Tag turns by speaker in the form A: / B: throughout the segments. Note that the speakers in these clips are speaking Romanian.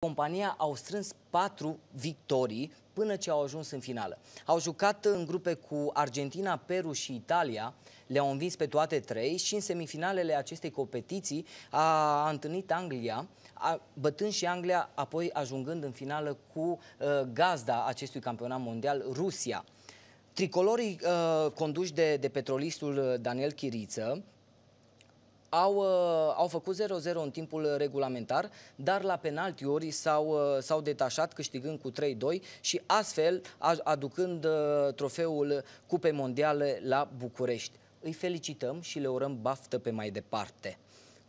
A: compania au strâns patru victorii până ce au ajuns în finală. Au jucat în grupe cu Argentina, Peru și Italia, le-au învins pe toate trei și în semifinalele acestei competiții a întâlnit Anglia, a, bătând și Anglia, apoi ajungând în finală cu uh, gazda acestui campionat mondial, Rusia. Tricolorii uh, conduși de, de petrolistul Daniel Chiriță au, uh, au făcut 0-0 în timpul regulamentar, dar la penaltiuri s-au, uh, s-au detașat câștigând cu 3-2 și astfel aducând uh, trofeul Cupei Mondiale la București. Îi felicităm și le urăm baftă pe mai departe.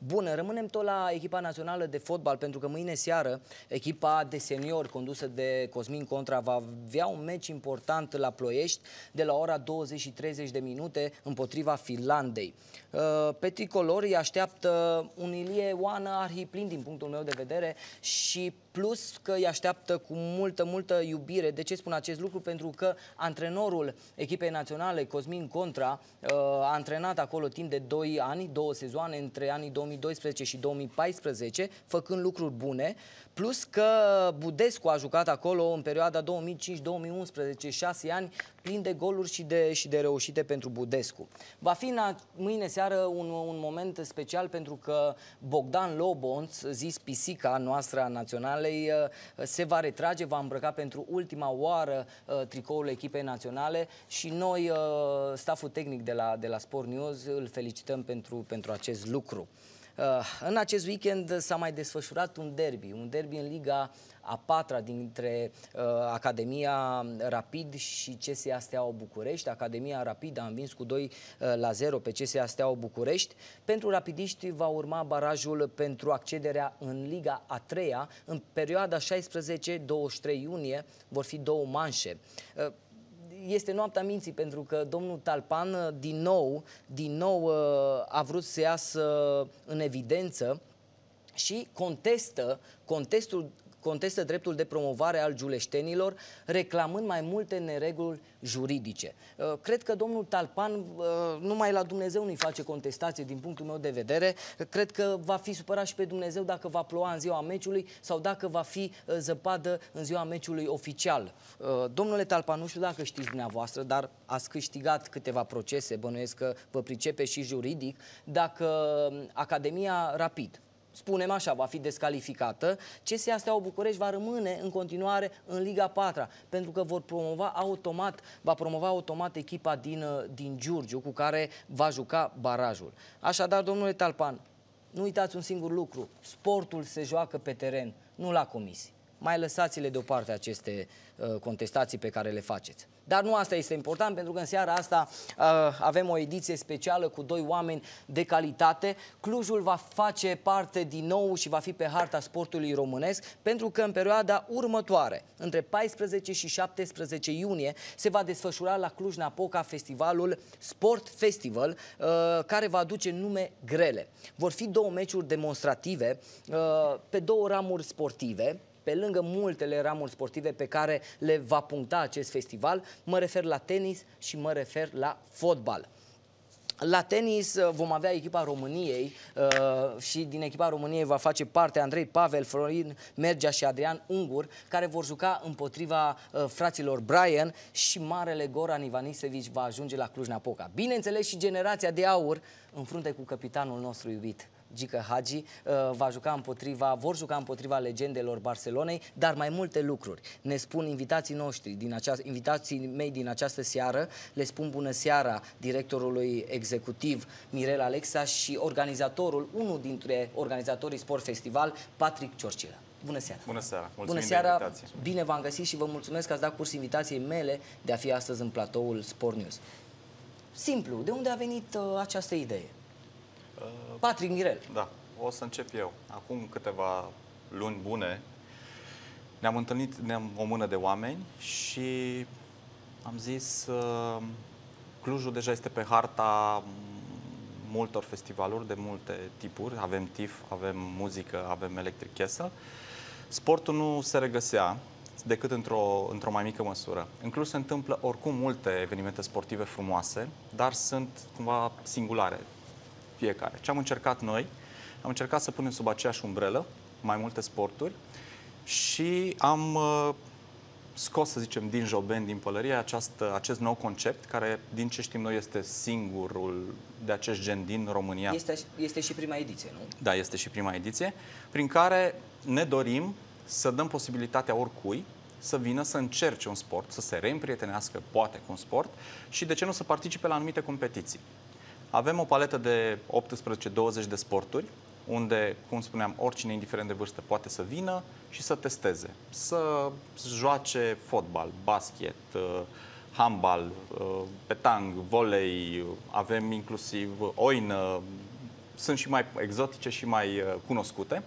A: Bună, rămânem tot la echipa națională de fotbal, pentru că mâine seară echipa de seniori condusă de Cosmin Contra va avea un meci important la Ploiești de la ora 20 și 30 de minute împotriva Finlandei. Uh, pe tricolor îi așteaptă un Ilie Oană arhiplin din punctul meu de vedere și plus că îi așteaptă cu multă, multă iubire. De ce spun acest lucru? Pentru că antrenorul echipei naționale, Cosmin Contra, uh, a antrenat acolo timp de 2 ani, două sezoane, între anii 2012 și 2014, făcând lucruri bune, plus că Budescu a jucat acolo în perioada 2005-2011, 6 ani, plin de goluri și de, și de reușite pentru Budescu. Va fi mâine seară un, un moment special pentru că Bogdan Lobonț, zis pisica noastră a naționalei, uh, se va retrage, va îmbrăca pentru ultima oară uh, tricoul echipei naționale și noi, uh, staful tehnic de la, de la Sport News, îl felicităm pentru, pentru acest lucru. În acest weekend s-a mai desfășurat un derby, un derby în Liga a patra dintre uh, Academia Rapid și CSA Steaua București. Academia Rapid a învins cu 2 uh, la 0 pe CSA Steaua București. Pentru rapidiști va urma barajul pentru accederea în Liga a treia. În perioada 16-23 iunie vor fi două manșe. Uh, este noaptea minții pentru că domnul Talpan uh, din nou, din nou uh, a vrut să iasă în evidență și contestă, contestul, contestă dreptul de promovare al giuleștenilor, reclamând mai multe nereguli juridice. Uh, cred că domnul Talpan uh, numai la Dumnezeu nu-i face contestație din punctul meu de vedere. Cred că va fi supărat și pe Dumnezeu dacă va ploua în ziua meciului sau dacă va fi uh, zăpadă în ziua meciului oficial. Domnule Talpan, nu știu dacă știți dumneavoastră, dar ați câștigat câteva procese, bănuiesc că vă pricepe și juridic, dacă Academia Rapid, spunem așa, va fi descalificată, CSA Steaua București va rămâne în continuare în Liga 4 pentru că vor promova automat, va promova automat echipa din, uh, din Giurgiu cu care va juca barajul. Așadar, domnule Talpan, nu uitați un singur lucru, sportul se joacă pe teren, nu la comisii mai lăsați-le deoparte aceste uh, contestații pe care le faceți. Dar nu asta este important, pentru că în seara asta uh, avem o ediție specială cu doi oameni de calitate. Clujul va face parte din nou și va fi pe harta sportului românesc, pentru că în perioada următoare, între 14 și 17 iunie, se va desfășura la Cluj-Napoca festivalul Sport Festival, uh, care va aduce nume grele. Vor fi două meciuri demonstrative uh, pe două ramuri sportive, pe lângă multele ramuri sportive pe care le va puncta acest festival, mă refer la tenis și mă refer la fotbal. La tenis uh, vom avea echipa României uh, și din echipa României va face parte Andrei Pavel, Florin Mergea și Adrian Ungur, care vor juca împotriva uh, fraților Brian și marele Goran Ivanisevici va ajunge la Cluj-Napoca. Bineînțeles și generația de aur în frunte cu capitanul nostru iubit. Gică Hagi uh, va juca împotriva, vor juca împotriva legendelor Barcelonei, dar mai multe lucruri. Ne spun invitații noștri, din această, invitații mei din această seară, le spun bună seara directorului executiv Mirel Alexa și organizatorul, unul dintre organizatorii Sport Festival, Patrick Ciorcilă. Bună seara!
B: Bună seara!
A: Mulțumim Bună seara! Bine v-am găsit și vă mulțumesc că ați dat curs invitației mele de a fi astăzi în platoul Sport News. Simplu, de unde a venit uh, această idee? Patrick Mirel.
B: Da, o să încep eu. Acum câteva luni bune ne-am întâlnit ne-am o mână de oameni și am zis uh, Clujul deja este pe harta multor festivaluri de multe tipuri. Avem TIF, avem muzică, avem Electric Castle. Sportul nu se regăsea decât într-o, într-o mai mică măsură. În Cluj se întâmplă oricum multe evenimente sportive frumoase, dar sunt cumva singulare fiecare. Ce am încercat noi? Am încercat să punem sub aceeași umbrelă mai multe sporturi și am uh, scos, să zicem, din Joben, din pălărie, această, acest nou concept, care, din ce știm noi, este singurul de acest gen din România.
A: Este, este și prima ediție, nu?
B: Da, este și prima ediție, prin care ne dorim să dăm posibilitatea oricui să vină să încerce un sport, să se reîmprietenească, poate, cu un sport și, de ce nu, să participe la anumite competiții. Avem o paletă de 18-20 de sporturi, unde, cum spuneam, oricine, indiferent de vârstă, poate să vină și să testeze. Să joace fotbal, basket, uh, handbal, uh, petang, volei, avem inclusiv oină, sunt și mai exotice și mai uh, cunoscute.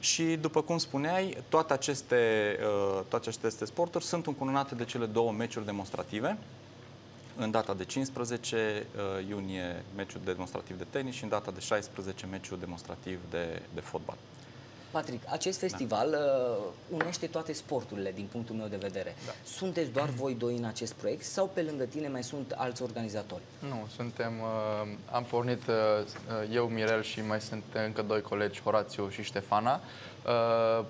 B: Și, după cum spuneai, toate aceste, toate aceste sporturi sunt încununate de cele două meciuri demonstrative, în data de 15 uh, iunie meciul demonstrativ de tenis și în data de 16 meciul demonstrativ de, de fotbal.
A: Patrick, acest da. festival da. unește toate sporturile din punctul meu de vedere. Da. Sunteți doar voi doi în acest proiect sau pe lângă tine mai sunt alți organizatori?
C: Nu, suntem, uh, am pornit uh, eu, Mirel și mai sunt încă doi colegi, Horațiu și Ștefana. Uh,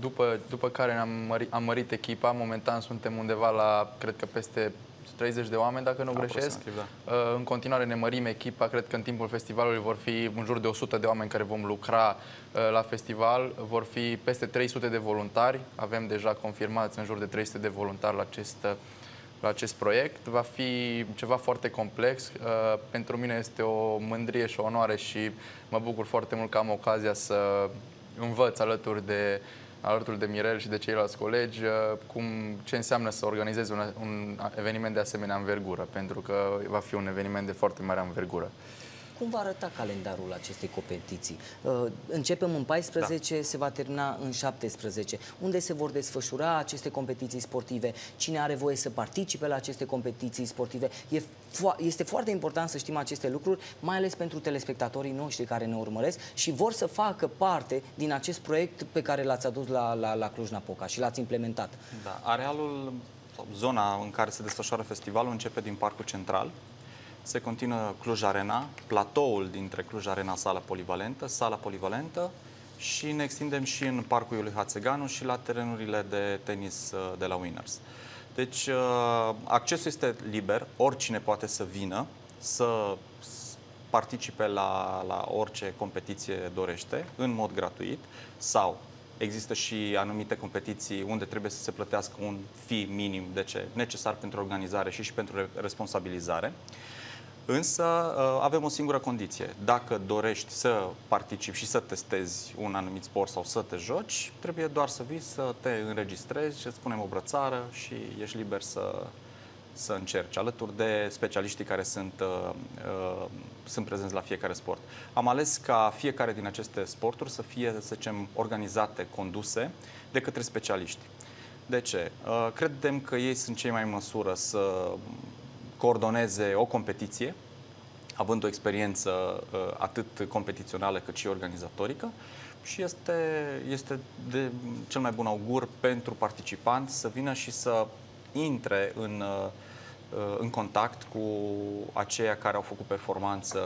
C: după, după care am mărit, am mărit echipa, momentan suntem undeva la, cred că peste 30 de oameni, dacă nu greșesc. Da. Uh, în continuare ne mărim echipa, cred că în timpul festivalului vor fi în jur de 100 de oameni care vom lucra uh, la festival, vor fi peste 300 de voluntari, avem deja confirmați în jur de 300 de voluntari la acest, la acest proiect. Va fi ceva foarte complex. Uh, pentru mine este o mândrie și o onoare și mă bucur foarte mult că am ocazia să învăț alături de alături de Mirel și de ceilalți colegi, uh, cum, ce înseamnă să organizezi un, un eveniment de asemenea învergură, pentru că va fi un eveniment de foarte mare învergură.
A: Cum va arăta calendarul acestei competiții? Uh, începem în 14, da. se va termina în 17. Unde se vor desfășura aceste competiții sportive? Cine are voie să participe la aceste competiții sportive? E fo este foarte important să știm aceste lucruri, mai ales pentru telespectatorii noștri care ne urmăresc și vor să facă parte din acest proiect pe care l-ați adus la, la, la Cluj-Napoca și l-ați implementat.
B: Da, arealul, zona în care se desfășoară festivalul începe din Parcul Central, se continuă Cluj Arena, platoul dintre Cluj Arena, sala polivalentă, sala polivalentă și ne extindem și în Parcul Iuliu Hațeganu și la terenurile de tenis uh, de la Winners. Deci uh, accesul este liber, oricine poate să vină, să participe la, la orice competiție dorește, în mod gratuit, sau există și anumite competiții unde trebuie să se plătească un fee minim de ce necesar pentru organizare și și pentru responsabilizare. Însă uh, avem o singură condiție. Dacă dorești să participi și să testezi un anumit sport sau să te joci, trebuie doar să vii, să te înregistrezi, să spunem o brățară și ești liber să, să încerci, alături de specialiștii care sunt, uh, uh, sunt prezenți la fiecare sport. Am ales ca fiecare din aceste sporturi să fie, să zicem, organizate, conduse de către specialiști. De ce? Uh, credem că ei sunt cei mai în măsură să coordoneze o competiție, având o experiență uh, atât competițională cât și organizatorică și este, este de cel mai bun augur pentru participanți să vină și să intre în, uh, în contact cu aceia care au făcut performanță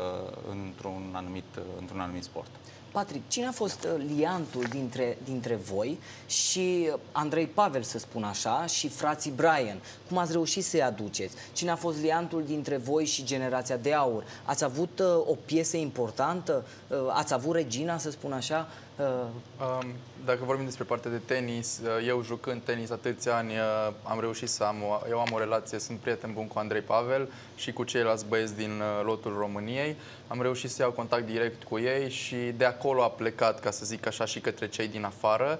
B: într-un anumit, într-un anumit sport.
A: Patrick, cine a fost uh, liantul dintre, dintre voi și Andrei Pavel, să spun așa, și frații Brian? Cum ați reușit să-i aduceți? Cine a fost liantul dintre voi și generația de aur? Ați avut uh, o piesă importantă? Uh, ați avut Regina, să spun așa?
C: Uh... Dacă vorbim despre partea de tenis, uh, eu jucând tenis atâția ani, uh, am reușit să am, o, eu am o relație, sunt prieten bun cu Andrei Pavel și cu ceilalți băieți din uh, lotul României. Am reușit să iau contact direct cu ei și de acolo a plecat, ca să zic așa, și către cei din afară.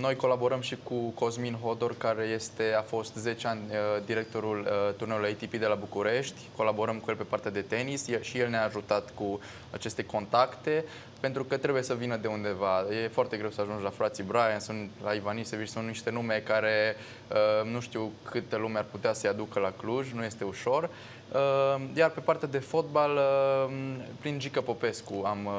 C: Noi colaborăm și cu Cosmin Hodor, care este, a fost 10 ani directorul turneului ATP de la București. Colaborăm cu el pe partea de tenis și el ne-a ajutat cu aceste contacte pentru că trebuie să vină de undeva. E foarte greu să ajungi la frații Brian, sunt la Ivan Isevici, sunt niște nume care uh, nu știu câte lume ar putea să-i aducă la Cluj, nu este ușor. Uh, iar pe partea de fotbal, uh, prin Gica Popescu am, uh,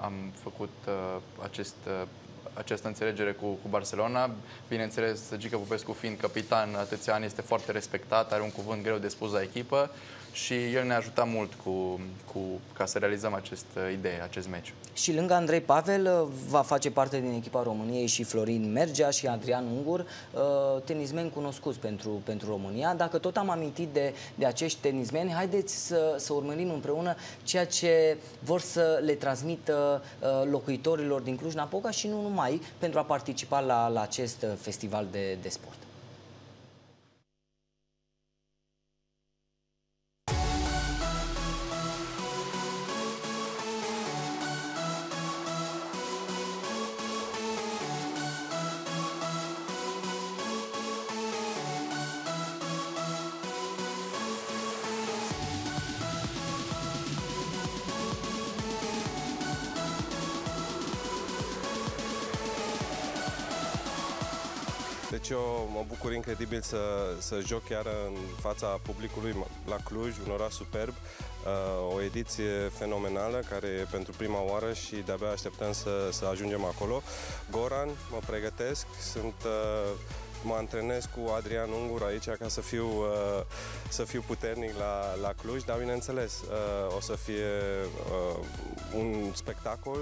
C: am făcut uh, acest uh, această înțelegere cu, cu Barcelona. Bineînțeles, Gica Popescu fiind capitan atâția ani, este foarte respectat, are un cuvânt greu de spus la echipă și el ne-a ajutat mult cu, cu, ca să realizăm această idee, acest meci.
A: Și lângă Andrei Pavel va face parte din echipa României și Florin Mergea și Adrian Ungur, tenismeni cunoscuți pentru, pentru România. Dacă tot am amintit de, de acești tenismeni, haideți să, să urmărim împreună ceea ce vor să le transmită locuitorilor din Cluj-Napoca și nu numai pentru a participa la, la acest festival de, de sport.
D: Mă bucur incredibil să, să joc chiar în fața publicului la Cluj, un oraș superb, uh, o ediție fenomenală care e pentru prima oară și de-abia așteptăm să, să ajungem acolo. Goran, mă pregătesc, sunt uh, mă antrenez cu Adrian Ungur aici ca să fiu, uh, să fiu puternic la, la Cluj, dar bineînțeles uh, o să fie uh, un spectacol,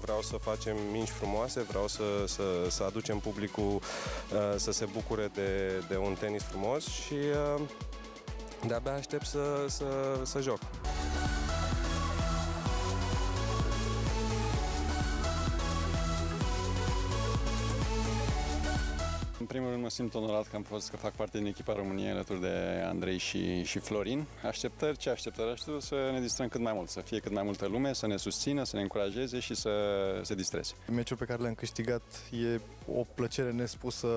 D: vreau să facem minci frumoase, vreau să, să, să aducem publicul să se bucure de, de un tenis frumos și de-abia aștept să, să, să joc.
E: Primul rând mă simt onorat că am fost că fac parte din echipa României alături de Andrei și, și Florin. Așteptări, ce așteptări? Așteptări să ne distrăm cât mai mult, să fie cât mai multă lume, să ne susțină, să ne încurajeze și să se distreze.
F: Meciul pe care l-am câștigat e o plăcere nespusă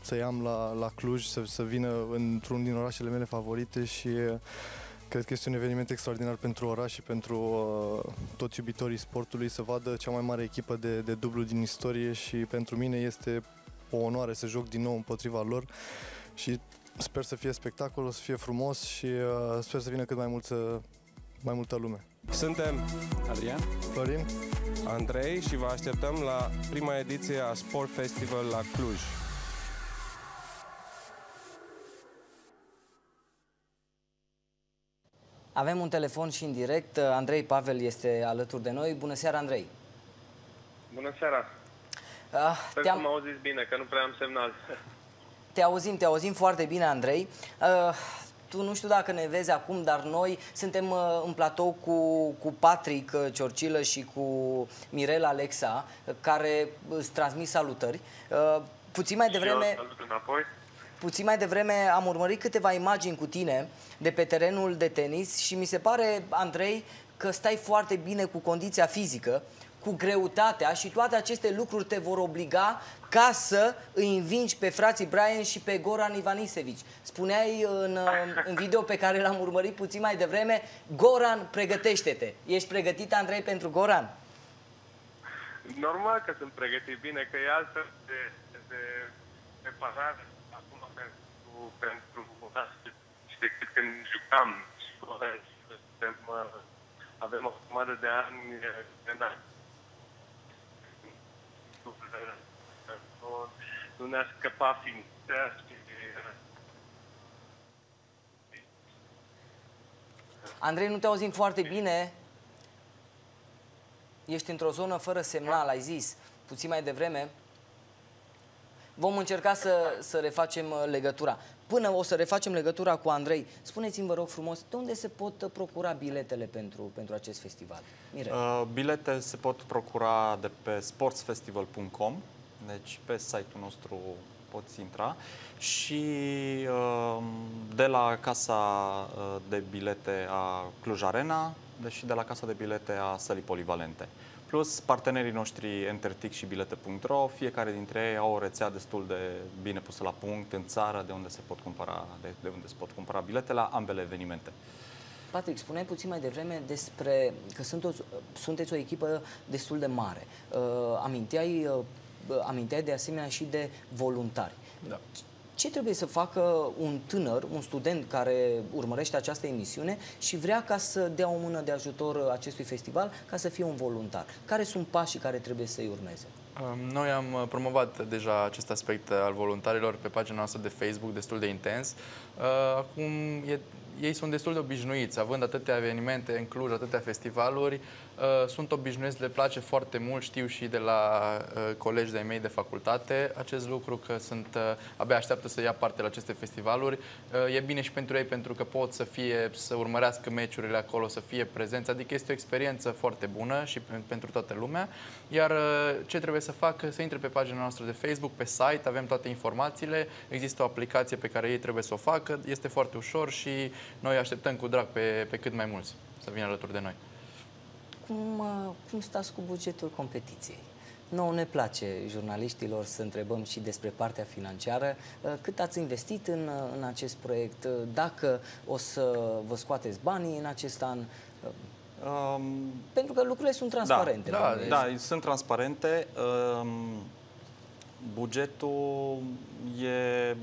F: să am la, la Cluj, să, să vină într-un din orașele mele favorite și Cred că este un eveniment extraordinar pentru oraș și pentru uh, toți iubitorii sportului să vadă cea mai mare echipă de, de dublu din istorie și pentru mine este o onoare să joc din nou împotriva lor și sper să fie spectacol, să fie frumos și uh, sper să vină cât mai, multă, mai multă lume.
D: Suntem
E: Adrian,
F: Florin,
D: Andrei și vă așteptăm la prima ediție a Sport Festival la Cluj.
A: Avem un telefon și în direct. Andrei Pavel este alături de noi. Bună seara, Andrei!
G: Bună seara! Ah, Sper că mă auziți bine, că nu prea am semnal.
A: Te auzim, te auzim foarte bine, Andrei. Uh, tu nu știu dacă ne vezi acum, dar noi suntem uh, în platou cu, cu Patrick uh, Ciorcilă și cu Mirela Alexa, uh, care îți transmit salutări. Uh, puțin mai devreme...
G: salut înapoi.
A: Puțin mai devreme am urmărit câteva imagini cu tine de pe terenul de tenis și mi se pare, Andrei, că stai foarte bine cu condiția fizică cu greutatea și toate aceste lucruri te vor obliga ca să îi învingi pe frații Brian și pe Goran Ivanisevici. Spuneai în, în video pe care l-am urmărit puțin mai devreme, Goran, pregătește-te. Ești pregătit, Andrei, pentru Goran?
G: Normal că sunt pregătit bine, că e altfel de, de preparare acum pentru, pentru și decât când jucam. Avem o grămadă de ani de nu ne-a scăpat ființa
A: Andrei, nu te auzim foarte bine. Ești într-o zonă fără semnal, ai zis, puțin mai devreme. Vom încerca să, să refacem uh, legătura. Până o să refacem legătura cu Andrei, spuneți-mi, vă rog frumos, de unde se pot uh, procura biletele pentru, pentru acest festival?
B: Mire. Uh, bilete se pot procura de pe sportsfestival.com deci pe site-ul nostru poți intra și uh, de la casa uh, de bilete a Cluj Arena, deși de la casa de bilete a Sălii Polivalente. Plus partenerii noștri Entertic și bilete.ro, fiecare dintre ei au o rețea destul de bine pusă la punct în țară de unde se pot cumpăra, de, de unde se pot cumpăra bilete la ambele evenimente.
A: Patrick, spuneai puțin mai devreme despre că sunteți, sunteți o echipă destul de mare. Uh, aminteai uh, aminteai de asemenea și de voluntari. Da. Ce trebuie să facă un tânăr, un student care urmărește această emisiune și vrea ca să dea o mână de ajutor acestui festival, ca să fie un voluntar? Care sunt pașii care trebuie să-i urmeze?
C: Noi am uh, promovat deja acest aspect al voluntarilor pe pagina noastră de Facebook destul de intens. Uh, acum e ei sunt destul de obișnuiți, având atâtea evenimente în Cluj, atâtea festivaluri, Uh, sunt obișnuiți, le place foarte mult, știu și de la uh, colegi de mei de facultate acest lucru, că sunt, uh, abia așteaptă să ia parte la aceste festivaluri. E bine și pentru ei pentru că pot să fie, să urmărească meciurile acolo, să fie prezenți, adică este o experiență foarte bună și pentru toată lumea. Iar ce trebuie să facă? Să intre pe pagina noastră de Facebook, pe site, avem toate informațiile, există o aplicație pe care ei trebuie să o facă, este foarte ușor și noi așteptăm cu drag pe, pe cât mai mulți să vină alături de noi
A: cum, uh, cum stați cu bugetul competiției? Nouă ne place jurnaliștilor să întrebăm și despre partea financiară. Uh, cât ați investit în, uh, în acest proiect? Dacă o să vă scoateți banii în acest an? Um, Pentru că lucrurile sunt transparente.
B: Da, da, da sunt transparente. Um, bugetul e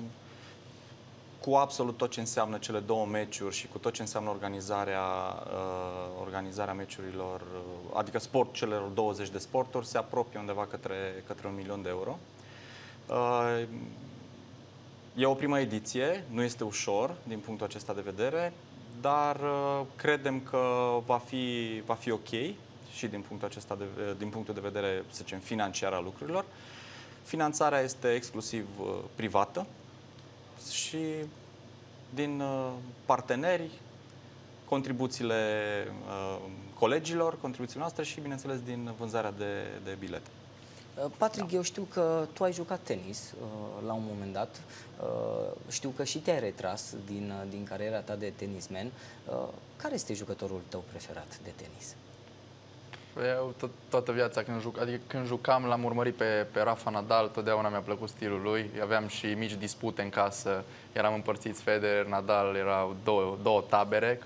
B: cu absolut tot ce înseamnă cele două meciuri și cu tot ce înseamnă organizarea, uh, organizarea meciurilor, uh, adică sport celor 20 de sporturi, se apropie undeva către, către un milion de euro. Uh, e o primă ediție, nu este ușor din punctul acesta de vedere, dar uh, credem că va fi, va fi ok și din punctul, acesta de, din punctul de vedere, să zicem, financiar al lucrurilor. Finanțarea este exclusiv uh, privată, și din uh, parteneri, contribuțiile uh, colegilor, contribuțiile noastre și, bineînțeles, din vânzarea de, de bilete.
A: Uh, Patrick, da. eu știu că tu ai jucat tenis la un moment dat. știu că și te-ai retras din, din cariera ta de tenismen. care este jucătorul tău preferat de tenis?
C: Eu tot, toată viața când, juc, adică când jucam l-am urmărit pe, pe Rafa Nadal, totdeauna mi-a plăcut stilul lui. Aveam și mici dispute în casă, eram împărțiți Federer, Nadal, erau două, două tabere,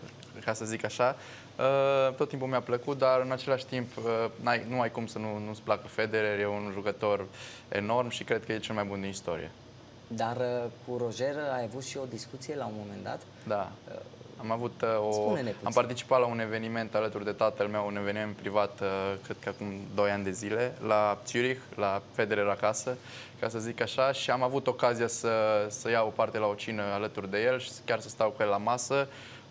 C: ca să zic așa. Uh, tot timpul mi-a plăcut, dar în același timp uh, ai nu ai cum să nu, nu-ți placă Federer, e un jucător enorm și cred că e cel mai bun din istorie.
A: Dar uh, cu Roger ai avut și o discuție la un moment dat?
C: Da. Am avut uh, o... Am participat la un eveniment alături de tatăl meu, un eveniment privat, uh, cred că acum 2 ani de zile, la Zurich, la Federer acasă, ca să zic așa, și am avut ocazia să, să iau parte la o cină alături de el și chiar să stau cu el la masă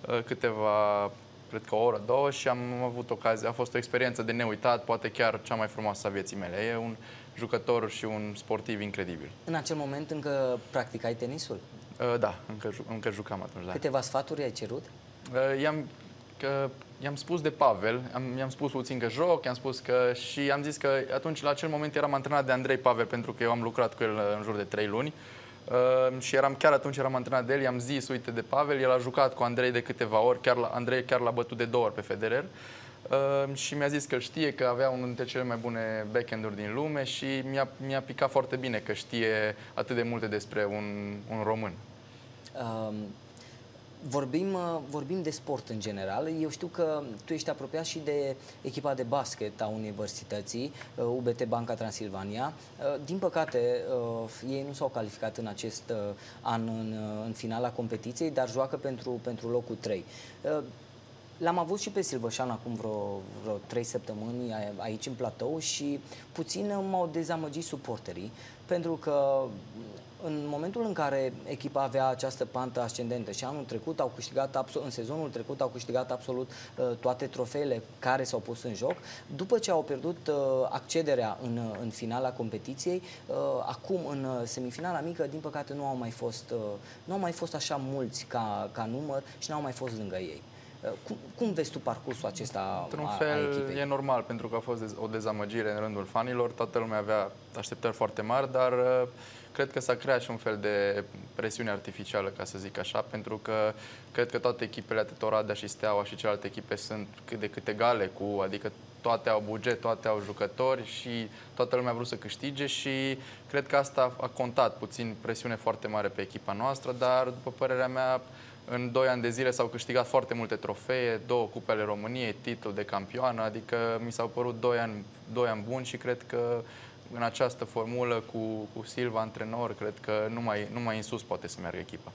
C: uh, câteva cred că o oră, două și am avut ocazia, a fost o experiență de neuitat, poate chiar cea mai frumoasă a vieții mele. E un jucător și un sportiv incredibil.
A: În acel moment încă practicai tenisul?
C: Uh, da, încă, încă jucam atunci, da.
A: Câteva sfaturi ai cerut?
C: Uh, i-am, că, i-am spus de Pavel, am, i-am spus puțin că joc, i-am spus că și am zis că atunci, la acel moment, eram antrenat de Andrei Pavel, pentru că eu am lucrat cu el în jur de 3 luni. Uh, și eram chiar atunci eram antrenat de el, i-am zis, uite, de Pavel, el a jucat cu Andrei de câteva ori, chiar la, Andrei chiar l-a bătut de două ori pe Federer. Uh, și mi-a zis că știe că avea unul dintre cele mai bune backhand-uri din lume și mi-a, mi-a picat foarte bine că știe atât de multe despre un, un român. Um,
A: vorbim, uh, vorbim de sport în general. Eu știu că tu ești apropiat și de echipa de basket a universității, UBT uh, Banca Transilvania. Uh, din păcate, ei nu s-au calificat în acest an în, în finala competiției, dar joacă pentru, pentru locul 3. L-am avut și pe Silvășan acum vreo, vreo 3 săptămâni aici în platou și puțin m-au dezamăgit suporterii pentru că în momentul în care echipa avea această pantă ascendentă și anul trecut au câștigat, în sezonul trecut au câștigat absolut uh, toate trofeele care s-au pus în joc, după ce au pierdut uh, accederea în, în finala competiției, uh, acum în semifinala mică, din păcate nu au mai fost, nu au mai fost așa mulți ca, ca număr și nu au mai fost lângă ei. Cum, cum vezi tu parcursul acesta
C: Într-un fel a e normal, pentru că a fost o dezamăgire în rândul fanilor. Toată lumea avea așteptări foarte mari, dar cred că s-a creat și un fel de presiune artificială, ca să zic așa, pentru că cred că toate echipele, atât Oradea și Steaua și celelalte echipe sunt cât de cât egale cu, adică toate au buget, toate au jucători și toată lumea a vrut să câștige și cred că asta a contat puțin presiune foarte mare pe echipa noastră, dar după părerea mea în 2 ani de zile s-au câștigat foarte multe trofee, două cupe ale României, titlu de campioană, adică mi s-au părut 2 ani, 2 ani buni și cred că în această formulă cu, cu Silva antrenor, cred că numai, numai în sus poate să meargă echipa.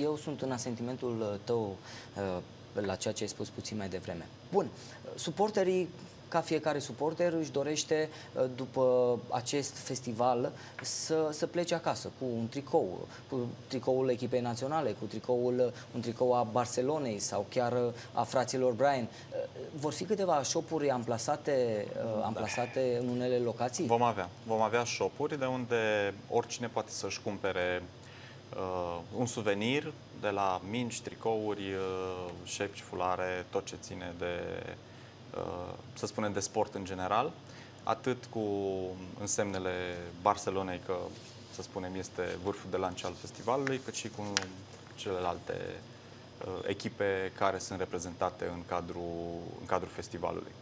A: Eu sunt în asentimentul tău uh, la ceea ce ai spus puțin mai devreme. Bun, suporterii ca fiecare suporter își dorește uh, după acest festival să, să plece acasă cu un tricou, cu tricoul echipei naționale, cu tricoul, un tricou a Barcelonei sau chiar a fraților Brian. Uh, vor fi câteva shopuri amplasate, uh, amplasate în unele locații?
B: Vom avea. Vom avea shopuri de unde oricine poate să-și cumpere uh, un suvenir de la mingi, tricouri, uh, șepci, șfulare, tot ce ține de, uh, să spunem, de sport în general, atât cu însemnele Barcelonei, că, să spunem, este vârful de lance al festivalului, cât și cu celelalte uh, echipe care sunt reprezentate în cadrul, în cadrul festivalului.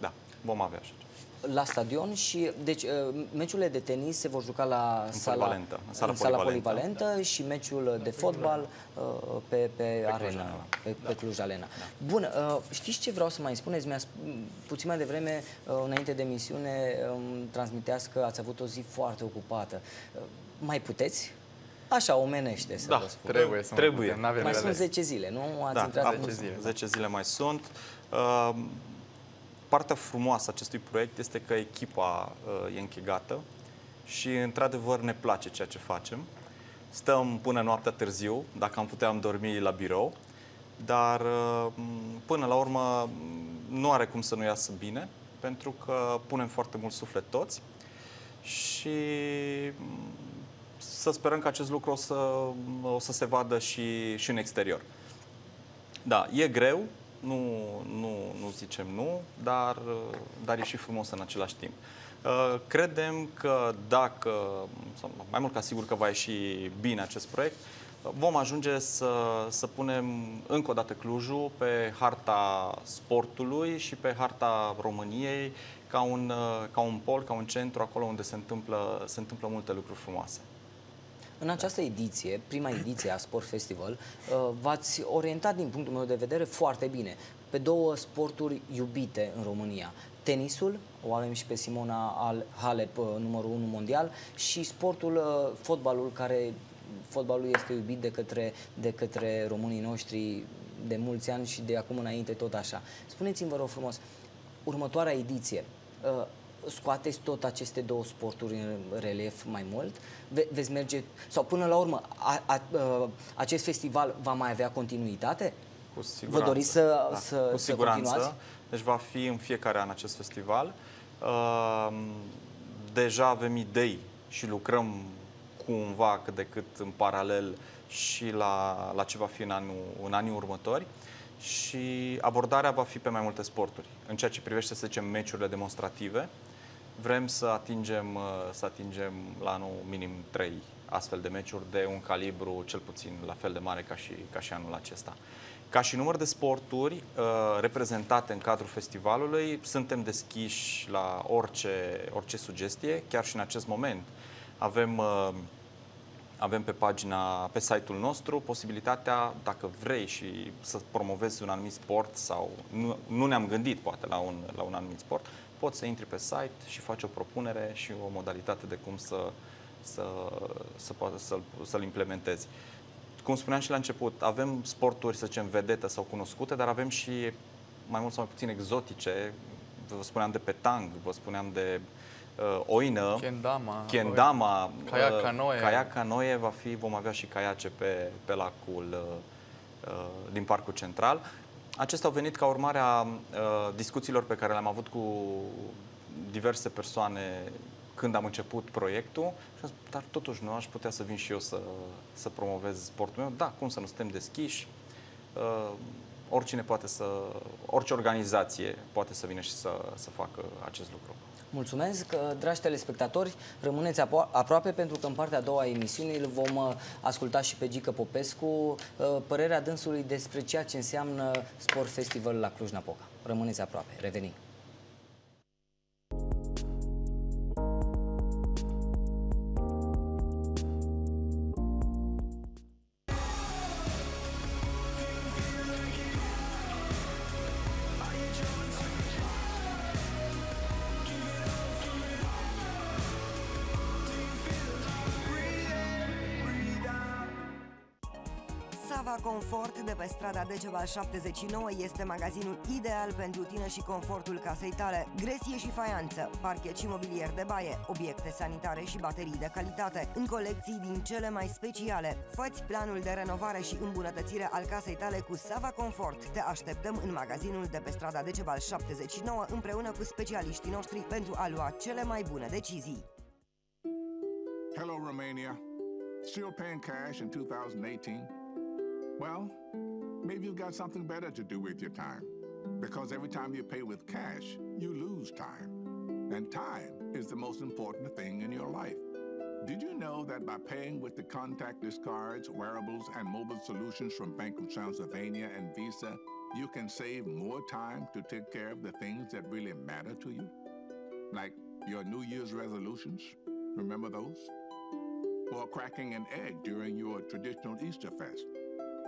B: Da, vom avea așa ceva
A: la stadion și deci uh, meciurile de tenis se vor juca la
B: în
A: sala,
B: polivalentă, în sala
A: în sala
B: polivalentă,
A: polivalentă
B: da.
A: și meciul de fotbal uh, pe, pe,
B: Cluj
A: arena,
B: Arena.
A: pe, pe Cluj Arena. Bun, uh, știți ce vreau să mai spuneți? Mi-a sp- puțin mai devreme, înainte de emisiune, îmi transmiteați că ați avut o zi foarte ocupată. Mai puteți? Așa, omenește să
B: Da,
A: vă spun.
C: Trebuie să
B: Trebuie.
C: Putem, n-avem
A: Mai
C: de
A: sunt
C: ales.
A: 10 zile, nu? Ați
B: da,
A: intrat
B: avem
A: în
C: 10 zile.
B: 10 zile mai sunt. Uh, partea frumoasă a acestui proiect este că echipa uh, e închegată și, într-adevăr, ne place ceea ce facem. Stăm până noaptea târziu, dacă am putea am dormi la birou, dar uh, până la urmă nu are cum să nu iasă bine, pentru că punem foarte mult suflet toți și mm, să sperăm că acest lucru o să, o să se vadă și, și în exterior. Da, e greu, nu, nu, nu zicem nu, dar, dar e și frumos în același timp. Uh, Credem că dacă, sau mai mult ca sigur că va ieși bine acest proiect, vom ajunge să, să punem încă o dată Clujul pe harta sportului și pe harta României ca un, uh, ca un pol, ca un centru acolo unde se întâmplă, se întâmplă multe lucruri frumoase.
A: În această ediție, prima ediție a Sport Festival, uh, v-ați orientat din punctul meu de vedere foarte bine pe două sporturi iubite în România. Tenisul, o avem și pe Simona Al- Halep, uh, numărul 1 mondial, și sportul, uh, fotbalul, care fotbalul este iubit de către, de către românii noștri de mulți ani și de acum înainte tot așa. Spuneți-mi, vă rog frumos, următoarea ediție, uh, scoateți tot aceste două sporturi în relief mai mult? Ve- veți merge, sau până la urmă, a, a, a, acest festival va mai avea continuitate?
B: Cu siguranță.
A: doriți să-
B: da,
A: să-
B: cu
A: să
B: siguranță.
A: continuați?
B: Deci va fi în fiecare an acest festival. Uh, Deja avem idei și lucrăm cumva cât de cât în paralel și la, la ce va fi în, anul, în anii următori și abordarea va fi pe mai multe sporturi. În ceea ce privește, să zicem, meciurile demonstrative, vrem să atingem, uh, să atingem la anul minim 3 astfel de meciuri de un calibru cel puțin la fel de mare ca și, ca și anul acesta. Ca și număr de sporturi uh, reprezentate în cadrul festivalului, suntem deschiși la orice, orice sugestie, chiar și în acest moment. Avem, uh, avem pe pagina, pe site-ul nostru, posibilitatea, dacă vrei și să promovezi un anumit sport sau nu, nu ne-am gândit poate la un, la un anumit sport, poți să intri pe site și faci o propunere și o modalitate de cum să, să, să poată să-l, să-l implementezi. Cum spuneam și la început, avem sporturi, să zicem, vedete sau cunoscute, dar avem și mai mult sau mai puțin exotice. Vă spuneam de petang, vă spuneam de uh, oină.
C: Kendama.
B: Kendama,
C: Kayak
B: uh,
C: canoe.
B: Kayak canoe va fi, vom avea și caiace pe, pe lacul uh, uh, din Parcul Central. Acestea au venit ca urmare a uh, discuțiilor pe care le-am avut cu diverse persoane când am început proiectul și am zis, dar totuși nu aș putea să vin și eu să, să promovez sportul meu. Da, cum să nu suntem deschiși? Uh, oricine poate să, orice organizație poate să vină și să, să facă acest lucru.
A: Mulțumesc, uh, dragi telespectatori, rămâneți apo- aproape pentru că în partea a doua a emisiunii îl vom uh, asculta și pe Gică Popescu, uh, părerea dânsului despre ceea ce înseamnă Sport Festival la Cluj-Napoca. Rămâneți aproape, revenim.
H: Confort de pe strada Decebal 79 este magazinul ideal pentru tine și confortul casei tale. Gresie și faianță, parchet și mobilier de baie, obiecte sanitare și baterii de calitate, în colecții din cele mai speciale. Făți planul de renovare și îmbunătățire al casei tale cu Sava Confort. Te așteptăm în magazinul de pe strada Decebal 79 împreună cu specialiștii noștri pentru a lua cele mai bune decizii.
I: Hello, Romania. Still paying cash in 2018? Well, maybe you've got something better to do with your time. Because every time you pay with cash, you lose time. And time is the most important thing in your life. Did you know that by paying with the contactless cards, wearables, and mobile solutions from Bank of Transylvania and Visa, you can save more time to take care of the things that really matter to you? Like your New Year's resolutions? Remember those? Or cracking an egg during your traditional Easter fest?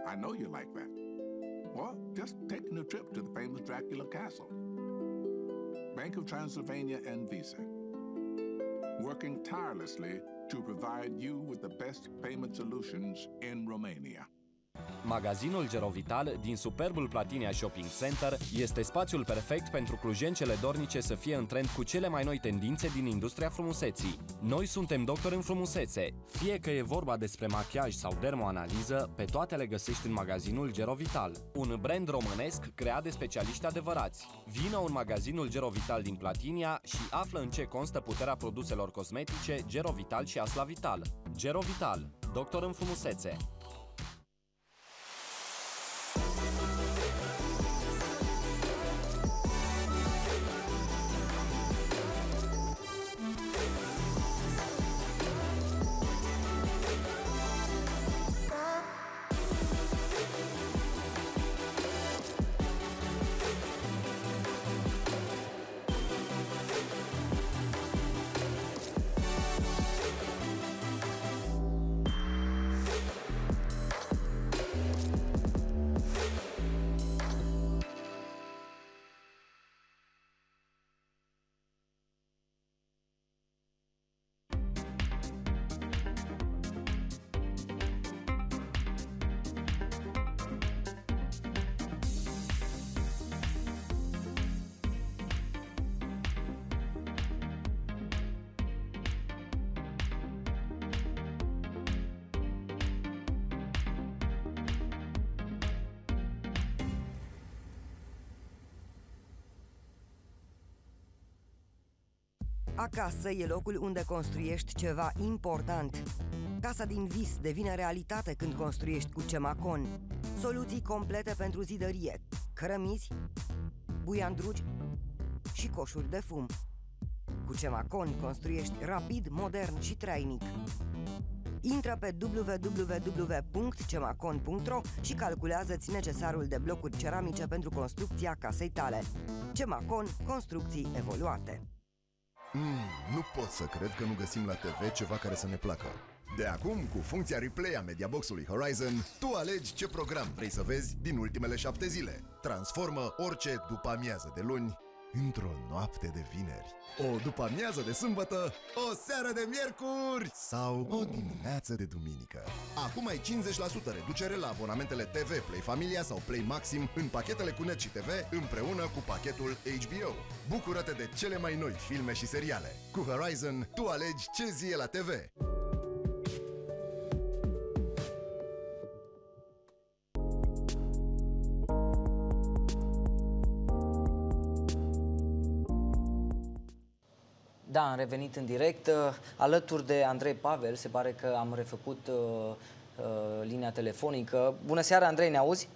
I: I know you like that. Or just taking a trip to the famous Dracula Castle. Bank of Transylvania and Visa. Working tirelessly to provide you with the best payment solutions in Romania.
J: Magazinul Gerovital din superbul Platinia Shopping Center este spațiul perfect pentru clujencele dornice să fie în trend cu cele mai noi tendințe din industria frumuseții. Noi suntem doctori în frumusețe. Fie că e vorba despre machiaj sau dermoanaliză, pe toate le găsești în magazinul Gerovital, un brand românesc creat de specialiști adevărați. Vino în magazinul Gerovital din Platinia și află în ce constă puterea produselor cosmetice Gerovital și Aslavital. Gerovital, doctor în frumusețe.
H: Acasă e locul unde construiești ceva important. Casa din vis devine realitate când construiești cu Cemacon. Soluții complete pentru zidărie, cărămizi, buiandrugi și coșuri de fum. Cu Cemacon construiești rapid, modern și trainic. Intră pe www.cemacon.ro și calculează-ți necesarul de blocuri ceramice pentru construcția casei tale. Cemacon, construcții evoluate.
K: Mm, nu pot să cred că nu găsim la TV ceva care să ne placă. De acum, cu funcția replay a Mediabox-ului Horizon, tu alegi ce program vrei să vezi din ultimele șapte zile. Transformă orice după amiază de luni într-o noapte de vineri, o după amiază de sâmbătă, o seară de miercuri sau o dimineață de duminică. Acum ai 50% reducere la abonamentele TV Play Familia sau Play Maxim în pachetele cu Net și TV împreună cu pachetul HBO. Bucură-te de cele mai noi filme și seriale. Cu Horizon, tu alegi ce zi e la TV.
A: Da, am revenit în direct. Uh, alături de Andrei Pavel, se pare că am refăcut uh, uh, linia telefonică. Bună seara, Andrei, ne auzi?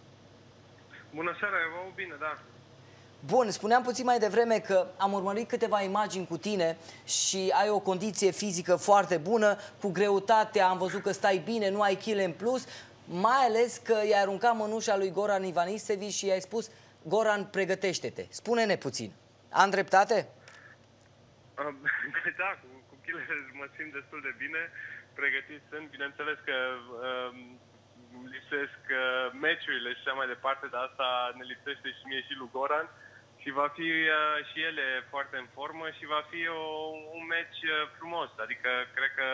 G: Bună seara, eu bine, da.
A: Bun, spuneam puțin mai devreme că am urmărit câteva imagini cu tine și ai o condiție fizică foarte bună, cu greutate am văzut că stai bine, nu ai chile în plus, mai ales că i-ai aruncat mânușa lui Goran Ivanisevic și i-ai spus Goran, pregătește-te. Spune-ne puțin. Am dreptate?
G: da, cu, cu chilele mă simt destul de bine. Pregătit sunt. Bineînțeles că uh, lipsesc uh, meciurile și așa mai departe, dar asta ne lipsește și mie și lui Goran. Și va fi uh, și ele foarte în formă și va fi o, un meci uh, frumos. Adică cred că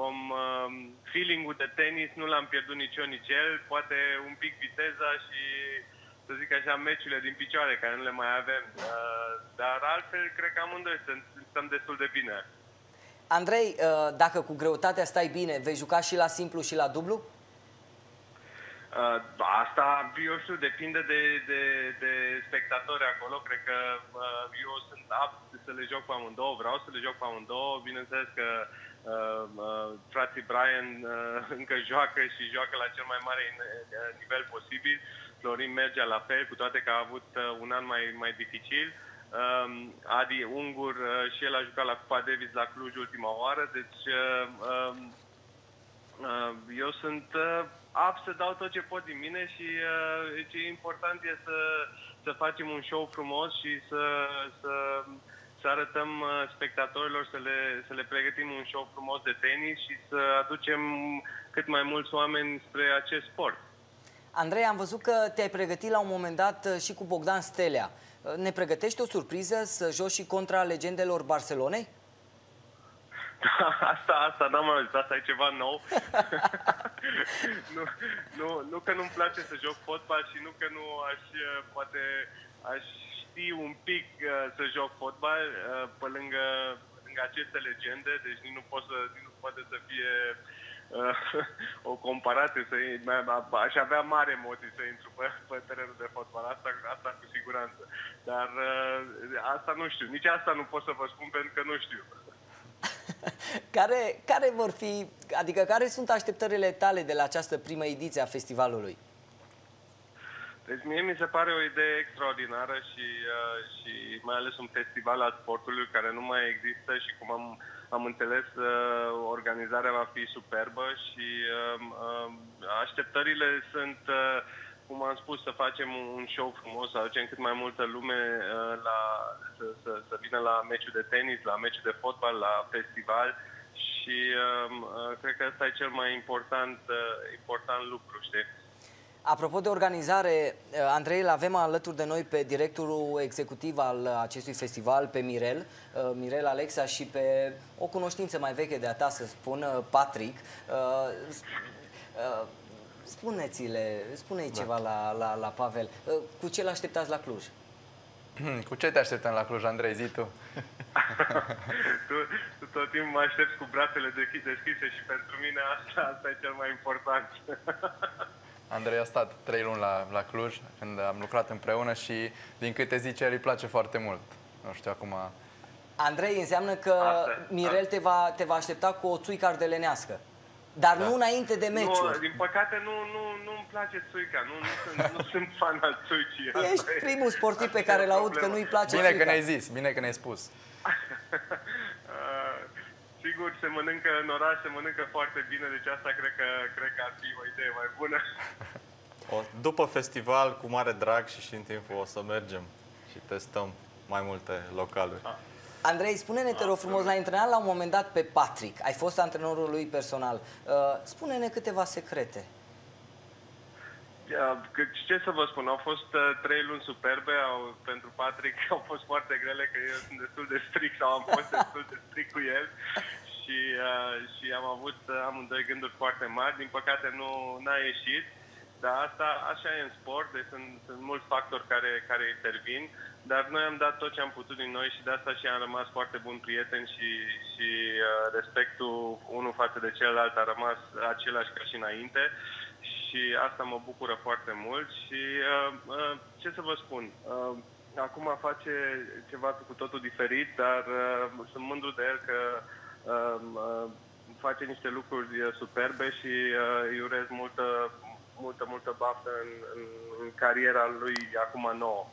G: vom uh, fi feeling-ul de tenis nu l-am pierdut nici eu, nici el, poate un pic viteza și să zic așa, meciurile din picioare, care nu le mai avem. Uh, dar altfel, cred că amândoi stăm destul de bine.
A: Andrei, uh, dacă cu greutatea stai bine, vei juca și la simplu și la dublu?
G: Uh, asta, eu știu, depinde de, de, de spectatori acolo. Cred că uh, eu sunt apt să le joc pe amândouă, vreau să le joc pe amândouă. Bineînțeles că uh, uh, frații Brian uh, încă joacă și joacă la cel mai mare nivel posibil. Florin merge la fel, cu toate că a avut uh, un an mai, mai dificil. Uh, Adi Ungur uh, și el a jucat la Cupa Davis la Cluj ultima oară, deci uh, uh, uh, eu sunt uh, apt să dau tot ce pot din mine și uh, ce e important e să, să facem un show frumos și să, să, să arătăm uh, spectatorilor, să le, să le pregătim un show frumos de tenis și să aducem cât mai mulți oameni spre acest sport.
A: Andrei, am văzut că te-ai pregătit la un moment dat uh, și cu Bogdan Stelea. Uh, ne pregătești o surpriză să joci și contra legendelor Barcelonei?
G: asta, asta n-am mai auzit, asta e ceva nou. nu, nu, nu că nu-mi place să joc fotbal și nu că nu aș, uh, poate, aș ști un pic să joc fotbal pe lângă, pe lângă aceste legende, deci nici nu, pot să, nici nu poate să fie o comparație, să, aș avea mare emoții să intru pe, pe terenul de fotbal, asta, asta cu siguranță. Dar uh, asta nu știu, nici asta nu pot să vă spun pentru că nu știu.
A: care, care vor fi, adică care sunt așteptările tale de la această primă ediție a festivalului?
G: Deci mie mi se pare o idee extraordinară și, uh, și mai ales un festival al sportului care nu mai există și cum am am înțeles, uh, organizarea va fi superbă și um, um, așteptările sunt, uh, cum am spus, să facem un show frumos, să aducem cât mai multă lume uh, la, să, să, să vină la meciul de tenis, la meciul de fotbal, la festival și um, cred că ăsta e cel mai important, important lucru, știi?
A: Apropo de organizare, eh, Andrei, îl avem alături de noi pe directorul executiv al acestui festival, pe Mirel, eh, Mirel Alexa și pe o cunoștință mai veche de a ta, să spun, eh, Patrick. Spuneți-le, spune-i da. ceva la, la, la Pavel. Cu ce l-așteptați la Cluj?
C: Cu ce te așteptăm la Cluj, Andrei? Zi tu.
G: tu, tu tot timpul mă aștept cu brațele deschise și pentru mine asta, asta e cel mai important.
C: Andrei a stat trei luni la, la Cluj, când am lucrat împreună și, din câte zice, el îi place foarte mult. Nu știu, acum...
A: Andrei, înseamnă că asta, Mirel te va, te va aștepta cu o țuică ardelenească. Dar da. nu înainte de meciuri.
G: Nu, din păcate nu, nu, nu-mi place țuica, nu, nu, sunt, nu sunt fan al țuicii.
A: Ești primul sportiv pe care l-aud că nu-i place
C: Bine
A: țuica.
C: că ne-ai zis, bine că ne-ai spus.
G: sigur, se mănâncă în oraș, se mănâncă foarte bine, deci asta cred că, cred că ar fi o idee mai bună.
B: O, după festival, cu mare drag și și în timpul o să mergem și testăm mai multe localuri. A.
A: Andrei, spune-ne, te rog frumos, l-ai antrenat la un moment dat pe Patrick, ai fost antrenorul lui personal. Uh, spune-ne câteva secrete.
G: Ce să vă spun, au fost uh, trei luni superbe, au, pentru Patrick au fost foarte grele, că eu sunt destul de strict sau am fost destul de strict cu el. Și, uh, și am avut uh, amândoi gânduri foarte mari. Din păcate nu a ieșit, dar asta așa e în sport, deci sunt, sunt mulți factori care, care intervin, dar noi am dat tot ce am putut din noi și de asta și am rămas foarte buni prieteni și, și uh, respectul unul față de celălalt a rămas același ca și înainte și asta mă bucură foarte mult și uh, uh, ce să vă spun, uh, acum face ceva cu totul diferit, dar uh, sunt mândru de el că uh, uh, face niște lucruri superbe și uh, îi urez multă, multă, multă baftă în, în, în cariera lui acum nouă.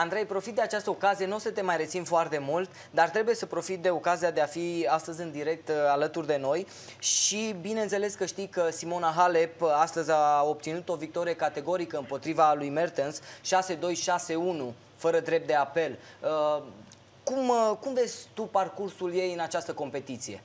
A: Andrei, profit de această ocazie, nu o să te mai rețin foarte mult, dar trebuie să profit de ocazia de a fi astăzi în direct uh, alături de noi și bineînțeles că știi că Simona Halep uh, astăzi a obținut o victorie categorică împotriva lui Mertens, 6-2-6-1, fără drept de apel. Uh, cum, cum vezi tu parcursul ei în această competiție?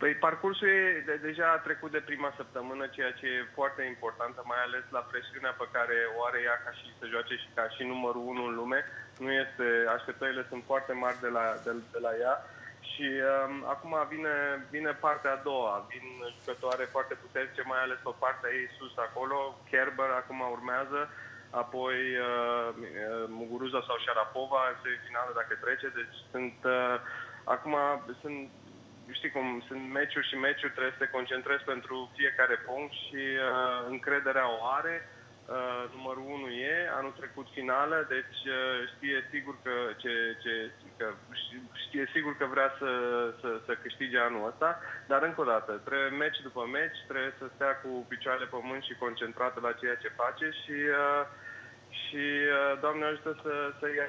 G: Păi parcursul e de, deja a trecut de prima săptămână, ceea ce e foarte important, mai ales la presiunea pe care o are ea ca și să joace și ca și numărul unu în lume. Nu este, așteptările sunt foarte mari de la, de, de la ea. Și Și um, acum vine, vine partea a doua, vin jucătoare foarte puternice, mai ales pe partea ei sus acolo, Kerber acum urmează, apoi uh, uh Muguruza sau Sharapova în semifinală dacă trece, deci sunt, uh, acum sunt știi cum, sunt meciuri și meciuri, trebuie să te concentrezi pentru fiecare punct și uh, încrederea o are. Uh, numărul 1 e, anul trecut finală, deci uh, știe sigur că, ce, ce, că știe sigur că vrea să, să, să câștige anul ăsta, dar încă o dată, trebuie meci după meci, trebuie să stea cu picioarele pe pământ și concentrată la ceea ce face și, uh, și uh, Doamne ajută să, să ia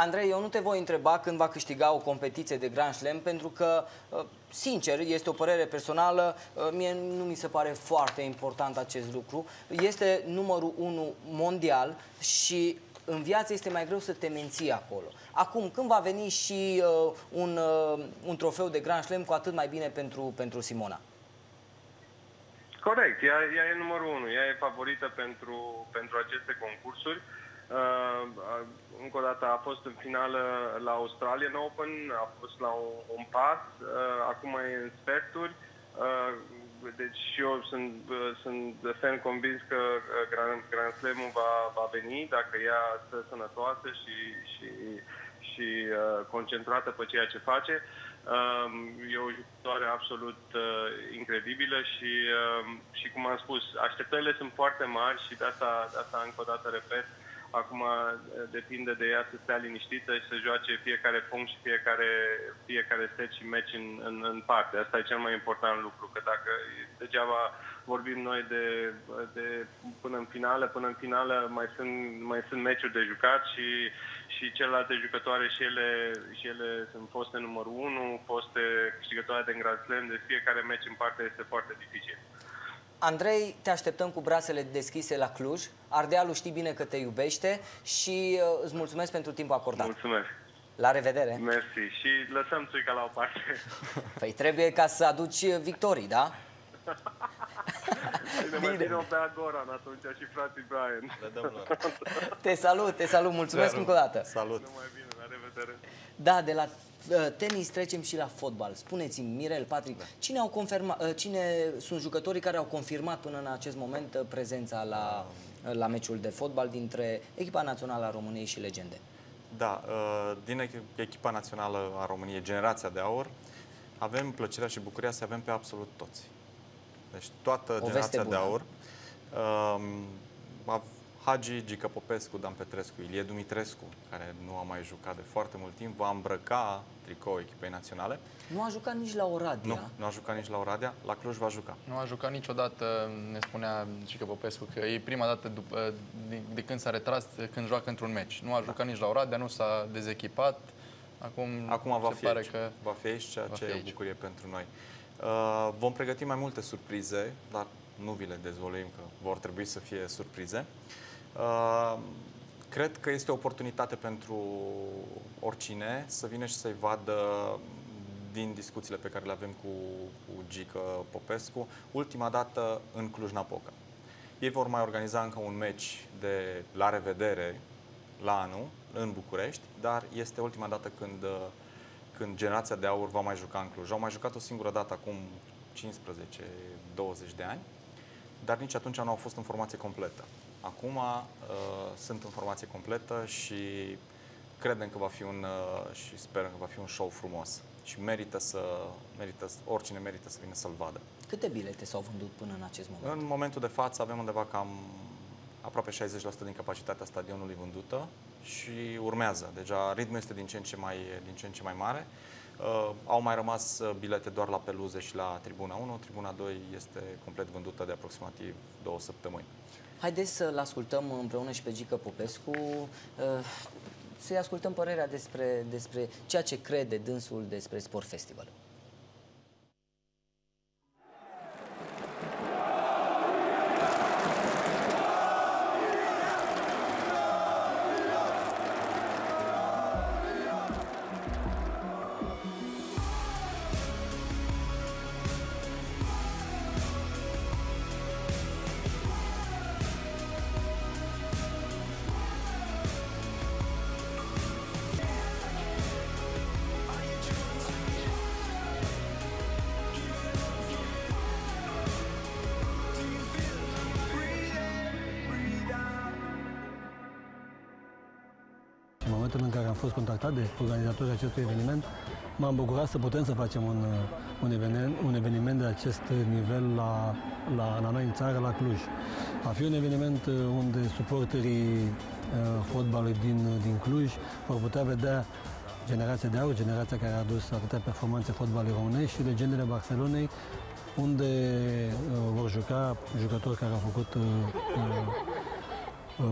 A: Andrei, eu nu te voi întreba când va câștiga o competiție de Grand Slam, pentru că, uh, sincer, este o părere personală, uh, mie nu mi se pare foarte important acest lucru. Este numărul 1 mondial și în viață este mai greu să te menții acolo. Acum, când va veni și uh, un, uh, un trofeu de Grand Slam, cu atât mai bine pentru, pentru Simona.
G: Corect, ea, ea e numărul 1, ea e favorită pentru, pentru aceste concursuri. Uh, încă o dată a fost în finală la Australian Open, a fost la un, un pas, uh, acum e în sferturi. Uh, deci și eu sunt, uh, sunt fan convins că uh, Grand, Grand Slam-ul va, va veni dacă ea stă sănătoasă și, și, și uh, concentrată pe ceea ce face. Uh, e o jucătoare absolut uh, incredibilă și, uh, și cum am spus, așteptările sunt foarte mari și de asta, de asta încă o dată repet, uh, Acum eh, depinde de ea să stea liniștită și să joace fiecare punct și fiecare, fiecare set și meci în, în, în parte. Asta e cel mai important lucru, că dacă degeaba vorbim noi de, de până în finală, până în finală mai sunt, mai sunt meciuri de jucat și, și celelalte jucătoare și ele, și ele sunt foste numărul 1, foste câștigătoare de Grand Slam, de fiecare meci în parte este foarte dificil.
A: Andrei, te așteptăm cu brațele deschise la Cluj. Ardealul știi bine că te iubește și uh, îți mulțumesc pentru timpul acordat.
G: Mulțumesc.
A: La revedere.
G: Mersi. Și lăsăm țuica la o parte.
A: Păi trebuie ca să aduci victorii, da?
G: Bine, mai bine o bea Goran atunci și frații Brian.
B: Le dăm
A: Te salut, te salut. Mulțumesc
B: Salut.
A: încă o dată.
B: Salut.
G: Numai bine, la revedere.
A: Da, de la uh, tenis trecem și la fotbal. Spuneți-mi, Mirel, Patrick, cine, au confirma, uh, cine sunt jucătorii care au confirmat până în acest moment uh, prezența la, la meciul de fotbal dintre echipa națională a României și legende?
B: Da, uh, din echi- echipa națională a României, generația de aur, avem plăcerea și bucuria să avem pe absolut toți. Deci toată
A: veste
B: generația de
A: bună.
B: aur. Um, av- Hagi, Gica Popescu, Dan Petrescu, Ilie Dumitrescu, care nu a mai jucat de foarte mult timp, va îmbrăca tricou echipei naționale.
A: Nu a jucat nici la Oradea.
B: Nu, nu a jucat nici la Oradea, la Cluj va juca.
C: Nu a jucat niciodată, ne spunea Cică Popescu, că e prima dată după, de, de când s-a retras, când joacă într-un meci. Nu a jucat nici la Oradea, nu s-a dezechipat. Acum,
B: Acum va
C: se
B: fi
C: pare
B: aici.
C: că
B: Va fi aici, ceea
C: va
B: ce
C: fi
B: e o
C: aici.
B: bucurie pentru noi. Uh, vom pregăti mai multe surprize, dar nu vi le dezvoluim că vor trebui să fie surprize. Uh, cred că este o oportunitate pentru oricine să vină și să-i vadă din discuțiile pe care le avem cu, cu Gică Popescu, ultima dată în Cluj-Napoca. Ei vor mai organiza încă un meci de la revedere la anul, în București, dar este ultima dată când, uh, când generația de aur va mai juca în Cluj. Au mai jucat o singură dată acum 15-20 de ani, dar nici atunci nu au fost în formație completă. Acum uh, sunt în formație completă și credem că va fi un uh, și sperăm că va fi un show frumos și merită să, merită, oricine merită să vină să-l vadă.
A: Câte bilete s-au vândut până în acest moment?
B: În momentul de față avem undeva cam aproape 60% din capacitatea stadionului vândută și urmează. Deja ritmul este din ce în ce mai, din ce în ce mai mare. Uh, au mai rămas uh, bilete doar la peluze și la tribuna 1. Tribuna 2 este complet vândută de aproximativ două săptămâni.
A: Haideți să-l ascultăm împreună și pe Gică Popescu, uh, să-i ascultăm părerea despre, despre ceea ce crede dânsul despre Sport Festival.
L: Fost contactat de organizatorii acestui eveniment, m-am bucurat să putem să facem un, un, eveniment, un eveniment de acest nivel la, la, la noi în țară, la Cluj. Va fi un eveniment uh, unde suporterii uh, fotbalului din, din Cluj vor putea vedea generația de aur, generația care a adus atâtea performanțe fotbalului românești și legendele Barcelonei, unde uh, vor juca jucători care au făcut uh, uh,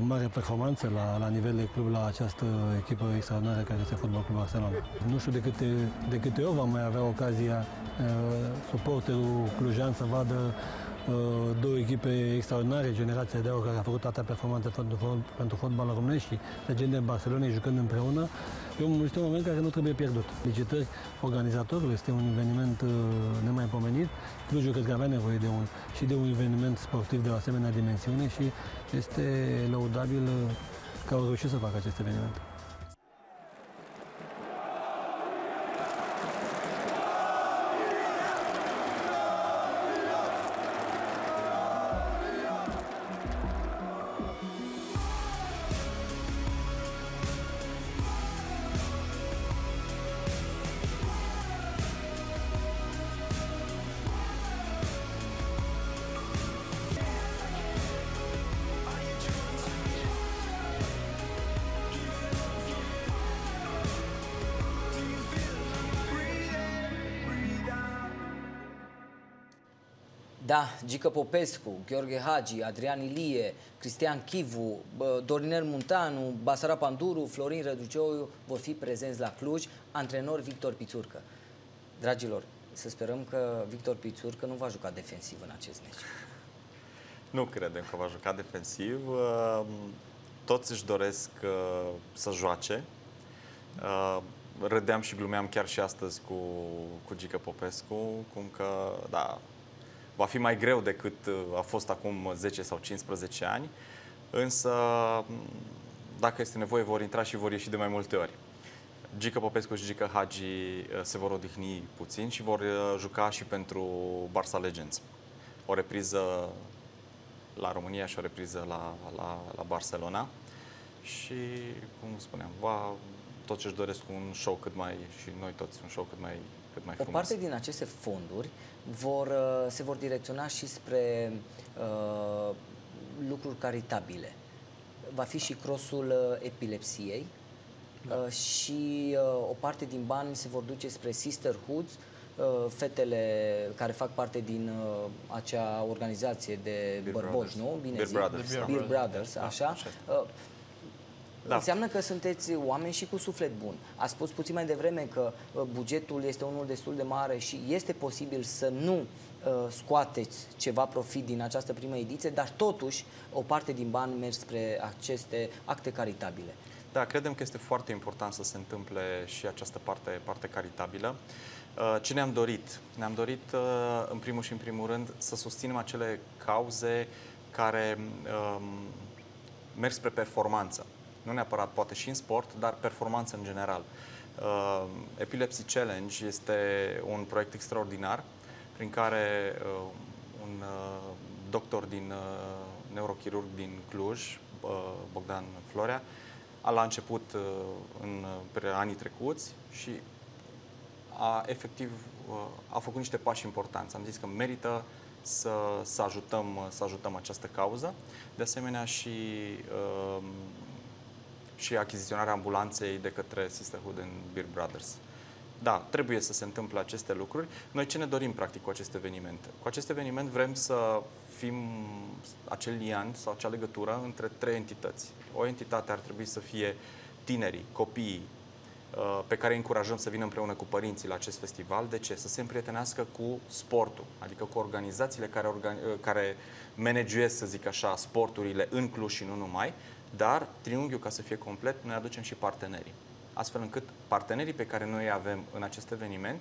L: mare performanță la, la nivel de club la această echipă extraordinară care este Fotbal Club Barcelona. Nu știu de câte, de câte ori vom mai avea ocazia uh, suporterul clujan să vadă Uh, două echipe extraordinare, generația de aur care a făcut atâtea performanțe pentru, pentru fotbal românesc și legende Barcelonei jucând împreună. Este un moment care nu trebuie pierdut. Felicitări organizatorul, este un eveniment uh, nemaipomenit. Clujul cred că avea nevoie de un, și de un eveniment sportiv de o asemenea dimensiune și este laudabil uh, că au reușit să facă acest eveniment.
A: Da, Gică Popescu, Gheorghe Hagi, Adrian Ilie, Cristian Chivu, Dorinel Muntanu, Basara Panduru, Florin Răduceu vor fi prezenți la Cluj, antrenor Victor Pițurcă. Dragilor, să sperăm că Victor Pițurcă nu va juca defensiv în acest meci.
B: Nu credem că va juca defensiv. Ehm, toți își doresc uh, să joace. Ehm, râdeam și glumeam chiar și astăzi cu, cu Gică Popescu, cum că, da, va fi mai greu decât uh, a fost acum 10 sau 15 ani, însă dacă este nevoie vor intra și vor ieși de mai multe ori. Gica Popescu și Gica Hagi uh, se vor odihni puțin și vor uh, juca și pentru Barça Legends. O repriză la România și o repriză la, la, la Barcelona. Și, cum spuneam, va, tot ce-și doresc un show cât mai, și noi toți, un show cât mai, cât mai frumos.
A: O parte din aceste fonduri vor, uh, se vor direcționa și spre uh, lucruri caritabile. Va fi și crossul uh, epilepsiei da. uh, și uh, o parte din bani se vor duce spre sisterhoods, uh, fetele care fac parte din uh, acea organizație de
B: Beer
A: bărboși,
B: Brothers.
A: nu? Bine
B: Beer
A: zic?
B: Brothers,
A: Beer,
B: da.
A: Beer Brothers,
B: Da,
A: așa.
B: așa este.
A: Uh,
B: Da.
A: Înseamnă că sunteți oameni și cu suflet bun. A spus puțin mai devreme că uh, bugetul este unul destul de mare și este posibil să nu uh, scoateți ceva profit din această primă ediție, dar totuși o parte din bani merg spre aceste acte caritabile.
B: Da, credem că este foarte important să se întâmple și această parte, parte caritabilă. Uh, Ce ne-am dorit? Ne-am dorit, uh, în primul și în primul rând, să susținem acele cauze care um, merg spre performanță. Nu neapărat poate și în sport, dar performanță în general. Uh, Epilepsy Challenge este un proiect extraordinar prin care uh, un uh, doctor din uh, neurochirurg din Cluj, uh, Bogdan Florea, a la început uh, în uh, anii trecuți și a efectiv uh, a făcut niște pași importanți. Am zis că merită să, să, ajutăm, să ajutăm această cauză. De asemenea și, uh, și achiziționarea ambulanței de către Sisterhood and Beer Brothers. Da, trebuie să se întâmple aceste lucruri. Noi ce ne dorim practic cu acest eveniment? Cu acest eveniment vrem să fim acel lian sau acea legătură între trei entități. O entitate ar trebui să fie tinerii, copiii, uh, pe care îi încurajăm să vină împreună cu părinții la acest festival. De ce? Să se împrietenească cu sportul, adică cu organizațiile care, organi- uh, care managuiesc, să zic așa, sporturile în Cluj și nu numai, dar triunghiul, ca să fie complet, noi aducem și partenerii. Astfel încât partenerii pe care noi îi avem în acest eveniment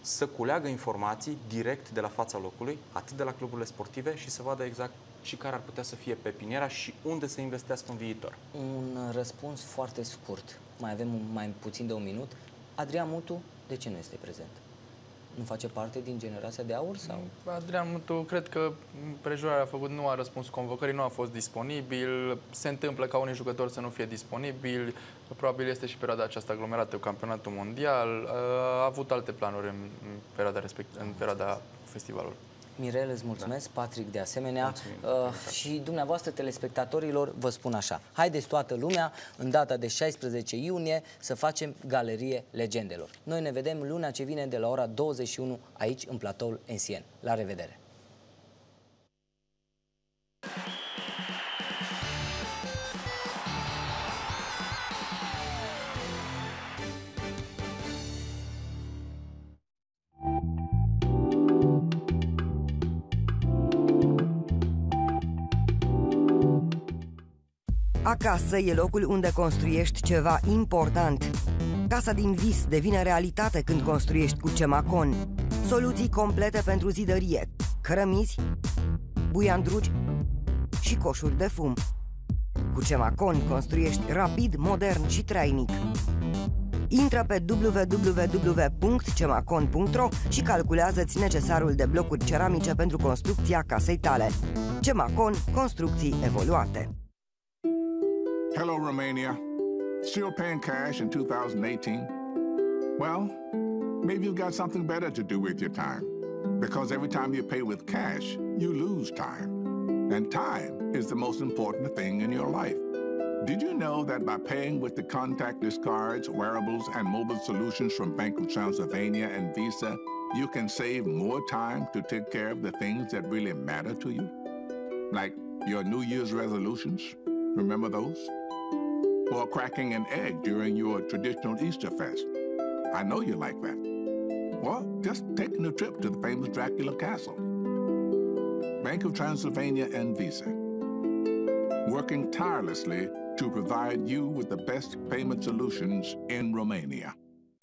B: să culeagă informații direct de la fața locului, atât de la cluburile sportive și să vadă exact și care ar putea să fie pepiniera și unde să investească în viitor.
A: Un răspuns foarte scurt. Mai avem un- mai puțin de un minut. Adrian Mutu, de ce nu este prezent? Nu face parte din generația de aur? sau?
C: Adrian tu cred că prejurarea a făcut, nu a răspuns convocării, nu a fost disponibil. Se întâmplă ca unii jucători să nu fie disponibili. Probabil este și perioada aceasta aglomerată cu campionatul mondial. A avut alte planuri în perioada, respect, în perioada festivalului.
A: Mirel, îți mulțumesc, da. Patrick de asemenea uh, și dumneavoastră telespectatorilor vă spun așa, haideți toată lumea în data de 16 iunie să facem Galerie Legendelor. Noi ne vedem luna ce vine de la ora 21 aici în platoul Ensien. La revedere!
H: Acasă e locul unde construiești ceva important. Casa din vis devine realitate când construiești cu Cemacon. Soluții complete pentru zidărie, cărămizi, buiandrugi și coșuri de fum. Cu Cemacon construiești rapid, modern și trainic. Intră pe www.cemacon.ro și calculează-ți necesarul de blocuri ceramice pentru construcția casei tale. Cemacon, construcții evoluate.
I: Hello, Romania. Still paying cash in 2018? Well, maybe you've got something better to do with your time. Because every time you pay with cash, you lose time. And time is the most important thing in your life. Did you know that by paying with the contactless cards, wearables, and mobile solutions from Bank of Transylvania and Visa, you can save more time to take care of the things that really matter to you? Like your New Year's resolutions? Remember those? Or cracking an egg during your traditional Easter fest. I know you like that. Or just taking a trip to the famous Dracula Castle. Bank of Transylvania and Visa, working tirelessly to provide you with the best payment solutions in Romania.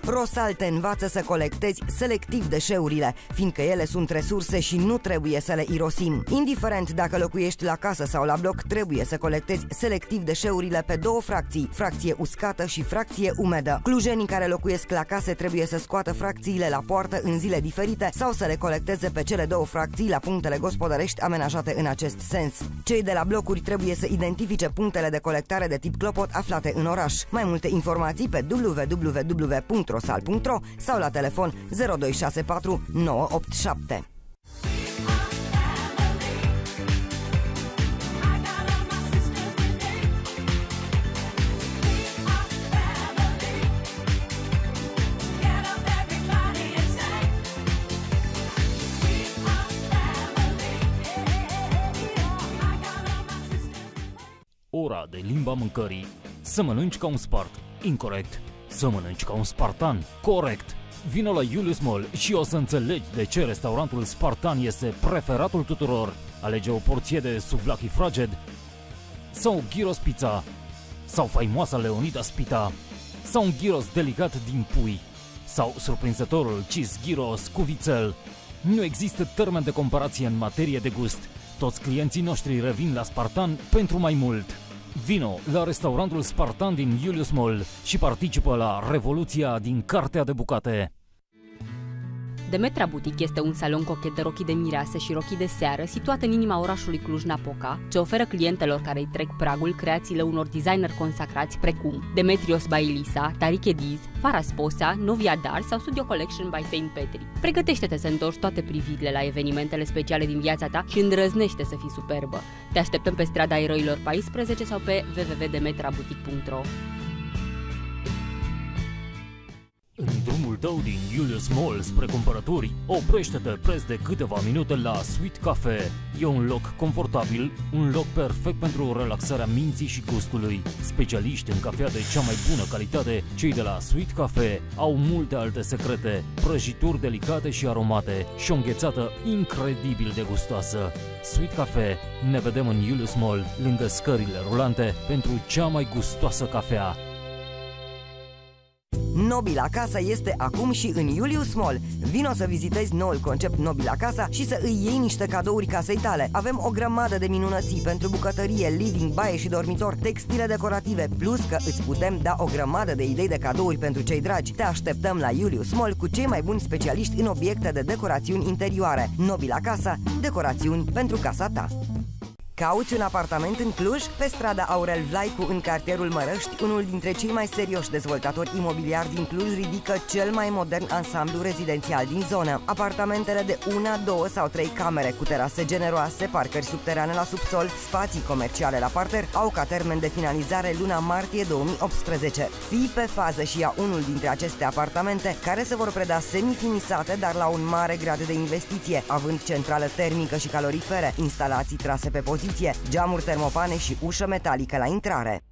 H: Rosal te învață să colectezi selectiv deșeurile, fiindcă ele sunt resurse și nu trebuie să le irosim. Indiferent dacă locuiești la casă sau la bloc, trebuie să colectezi selectiv deșeurile pe două fracții, fracție uscată și fracție umedă. Clujenii care locuiesc la case trebuie să scoată fracțiile la poartă în zile diferite sau să le colecteze pe cele două fracții la punctele gospodărești amenajate în acest sens. Cei de la blocuri trebuie să identifice punctele de colectare de tip clopot aflate în oraș. Mai multe informații pe www rosal.ro sau la telefon 0264 987.
M: Ora de limba mâncării. Să mănânci ca un spart. Incorrect. Să mănânci ca un spartan, corect. Vino la Julius Mall și o să înțelegi de ce restaurantul Spartan este preferatul tuturor. Alege o porție de suvlaki fraged sau gyros pizza sau faimoasa Leonidas pita sau un gyros delicat din pui sau surprinzătorul cheese gyros cu vițel. Nu există termen de comparație în materie de gust. Toți clienții noștri revin la Spartan pentru mai mult. Vino la restaurantul Spartan din Julius Mall și participă la revoluția din Cartea de Bucate.
N: Demetra Boutique este un salon cochet de rochii de mirease și rochii de seară situat în inima orașului Cluj-Napoca, ce oferă clientelor care îi trec pragul creațiile unor designer consacrați precum Demetrios Bailisa, Tariq Ediz, Farah Sposa, Novia Dar sau Studio Collection by Saint Petri. Pregătește-te să întorci toate privirile la evenimentele speciale din viața ta și îndrăznește să fii superbă. Te așteptăm pe strada Eroilor 14 sau pe www.demetraboutique.ro
M: În drumul tău din Julius Mall spre cumpărături, oprește-te preț de câteva minute la Sweet Cafe. E un loc confortabil, un loc perfect pentru relaxarea minții și gustului. Specialiști în cafea de cea mai bună calitate, cei de la Sweet Cafe au multe alte secrete, prăjituri delicate și aromate și o înghețată incredibil de gustoasă. Sweet Cafe, ne vedem în Julius Mall, lângă scările rulante, pentru cea mai gustoasă cafea.
H: Nobila Casa este acum și în Julius Mall. Vino să vizitezi noul concept Nobila Casa și să îi iei niște cadouri casei tale. Avem o grămadă de minunății pentru bucătărie, living, baie și dormitor, textile decorative, plus că îți putem da o grămadă de idei de cadouri pentru cei dragi. Te așteptăm la Julius Mall cu cei mai buni specialiști în obiecte de decorațiuni interioare. Nobila Casa, decorațiuni pentru casa ta. Cauți un apartament în Cluj? Pe strada Aurel Vlaicu, în cartierul Mărăști, unul dintre cei mai serioși dezvoltatori imobiliari din Cluj ridică cel mai modern ansamblu rezidențial din zonă. Apartamentele de una, două sau trei camere cu terase generoase, parcări subterane la subsol, spații comerciale la parter, au ca termen de finalizare luna martie 2018. Fii pe fază și ia unul dintre aceste apartamente, care se vor preda semifinisate, dar la un mare grad de investiție, având centrală termică și calorifere, instalații trase pe poziție poziție, geamuri termopane și ușă metalică la intrare.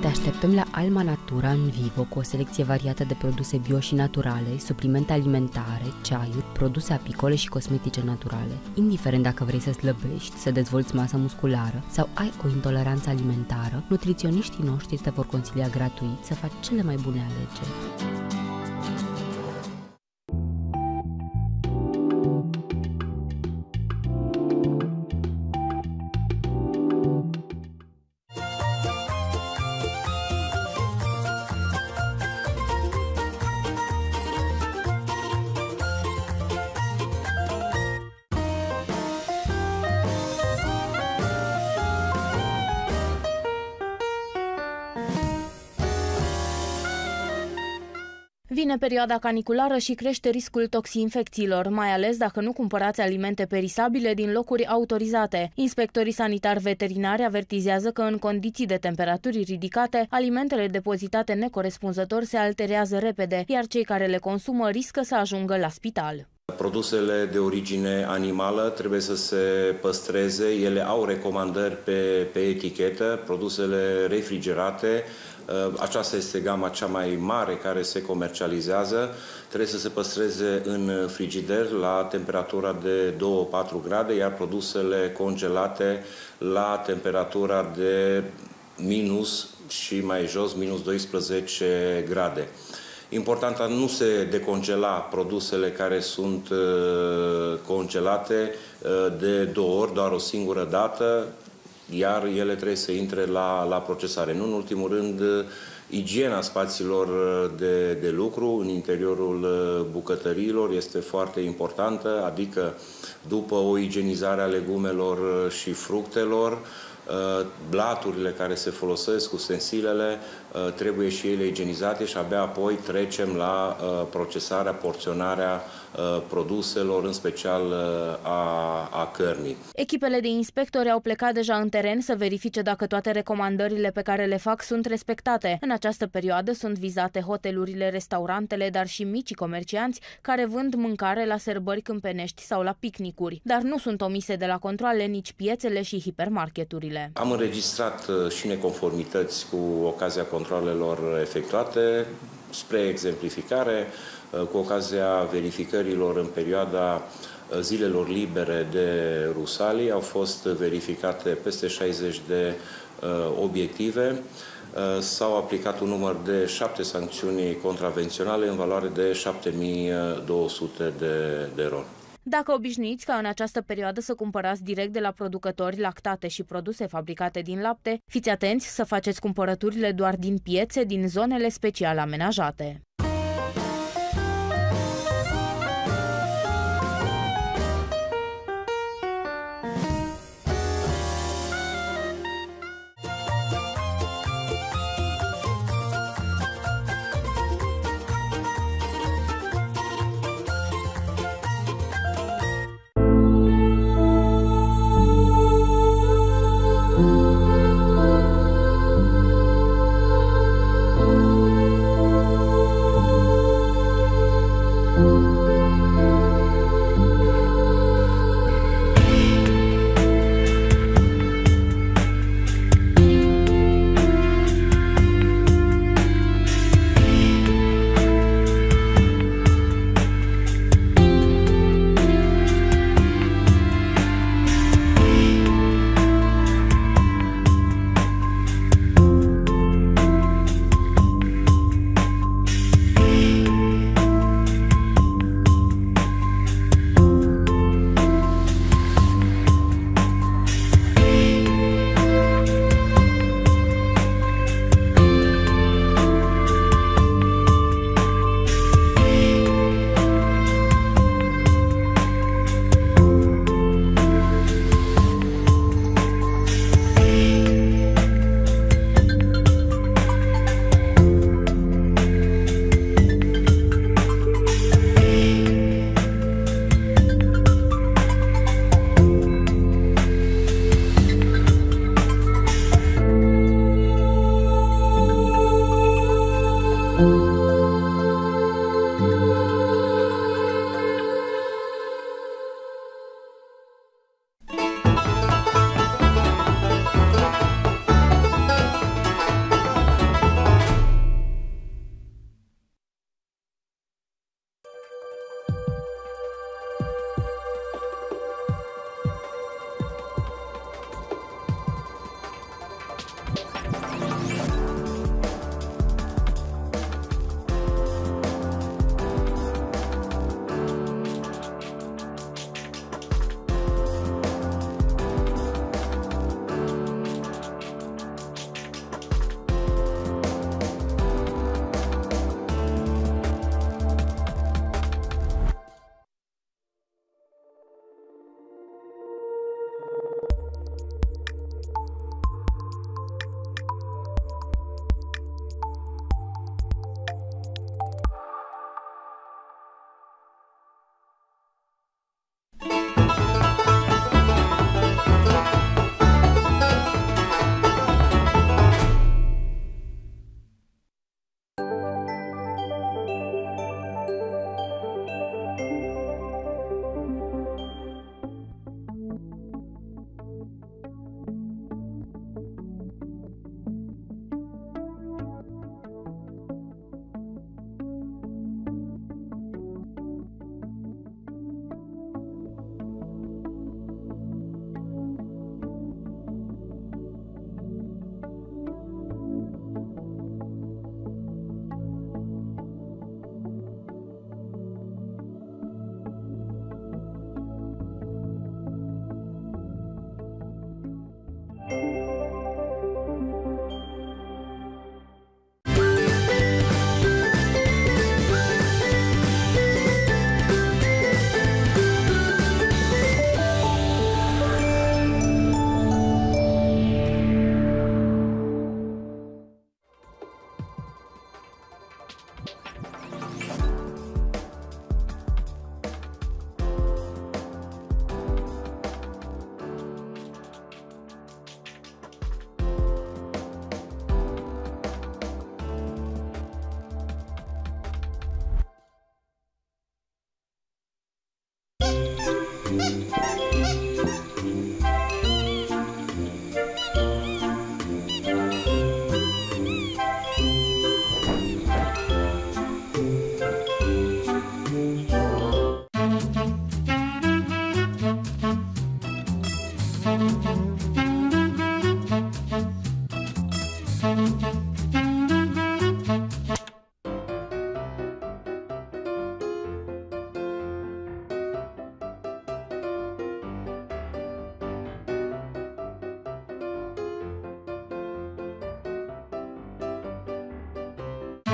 N: Te așteptăm la Alma Natura în vivo cu o selecție variată de produse bio și naturale, suplimente alimentare, ceaiuri, produse apicole și cosmetice naturale. Indiferent dacă vrei să slăbești, să dezvolți masă musculară sau ai o intoleranță alimentară, nutriționiștii noștri te vor consilia gratuit să faci cele mai bune alegeri.
O: Vine perioada caniculară și crește riscul toxinfecțiilor, mai ales dacă nu cumpărați alimente perisabile din locuri autorizate. Inspectorii sanitari veterinari avertizează că în condiții de temperaturi ridicate, alimentele depozitate necorespunzător se alterează repede, iar cei care le consumă riscă să ajungă la spital.
P: Produsele de origine animală trebuie să se păstreze, ele au recomandări pe, pe etichetă, produsele refrigerate, ă, aceasta este gama cea mai mare care se comercializează, trebuie să se păstreze în frigider la temperatura de 2-4 grade, iar produsele congelate la temperatura de minus și mai jos, minus 12 grade. Important a nu se decongela produsele care sunt uh, congelate uh, de două ori, doar o singură dată, iar ele trebuie să intre la, la procesare. Nu în ultimul rând, igiena spațiilor de, de lucru în interiorul uh, bucătăriilor este foarte importantă, adică după o igienizare a legumelor și fructelor, blaturile care se folosesc, ustensilele, Uh, trebuie și ele igienizate și abia apoi trecem la uh, procesarea, porționarea uh, produselor, în special a, a cărnii.
O: Echipele de inspectori au plecat deja în teren să verifice dacă toate recomandările pe care le fac sunt respectate. În această perioadă sunt vizate hotelurile, restaurantele, dar și micii comercianți care vând mâncare la sărbări câmpenești sau la picnicuri. Dar nu sunt omise de la controle nici piețele și hipermarketurile.
P: Am înregistrat și neconformități cu ocazia controlelor efectuate. Spre exemplificare, uh, cu ocazia verificărilor în perioada uh, zilelor libere de Rusalii, au fost verificate peste 60 de uh, obiective. S-au aplicat un număr de șapte sancțiuni contravenționale în valoare de 7200 de, de ron.
O: Dacă obișnuiți ca în această perioadă să cumpărați direct de la producători lactate și produse fabricate din lapte, fiți atenți să faceți cumpărăturile doar din piețe din zonele special amenajate.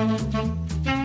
Q: Foarte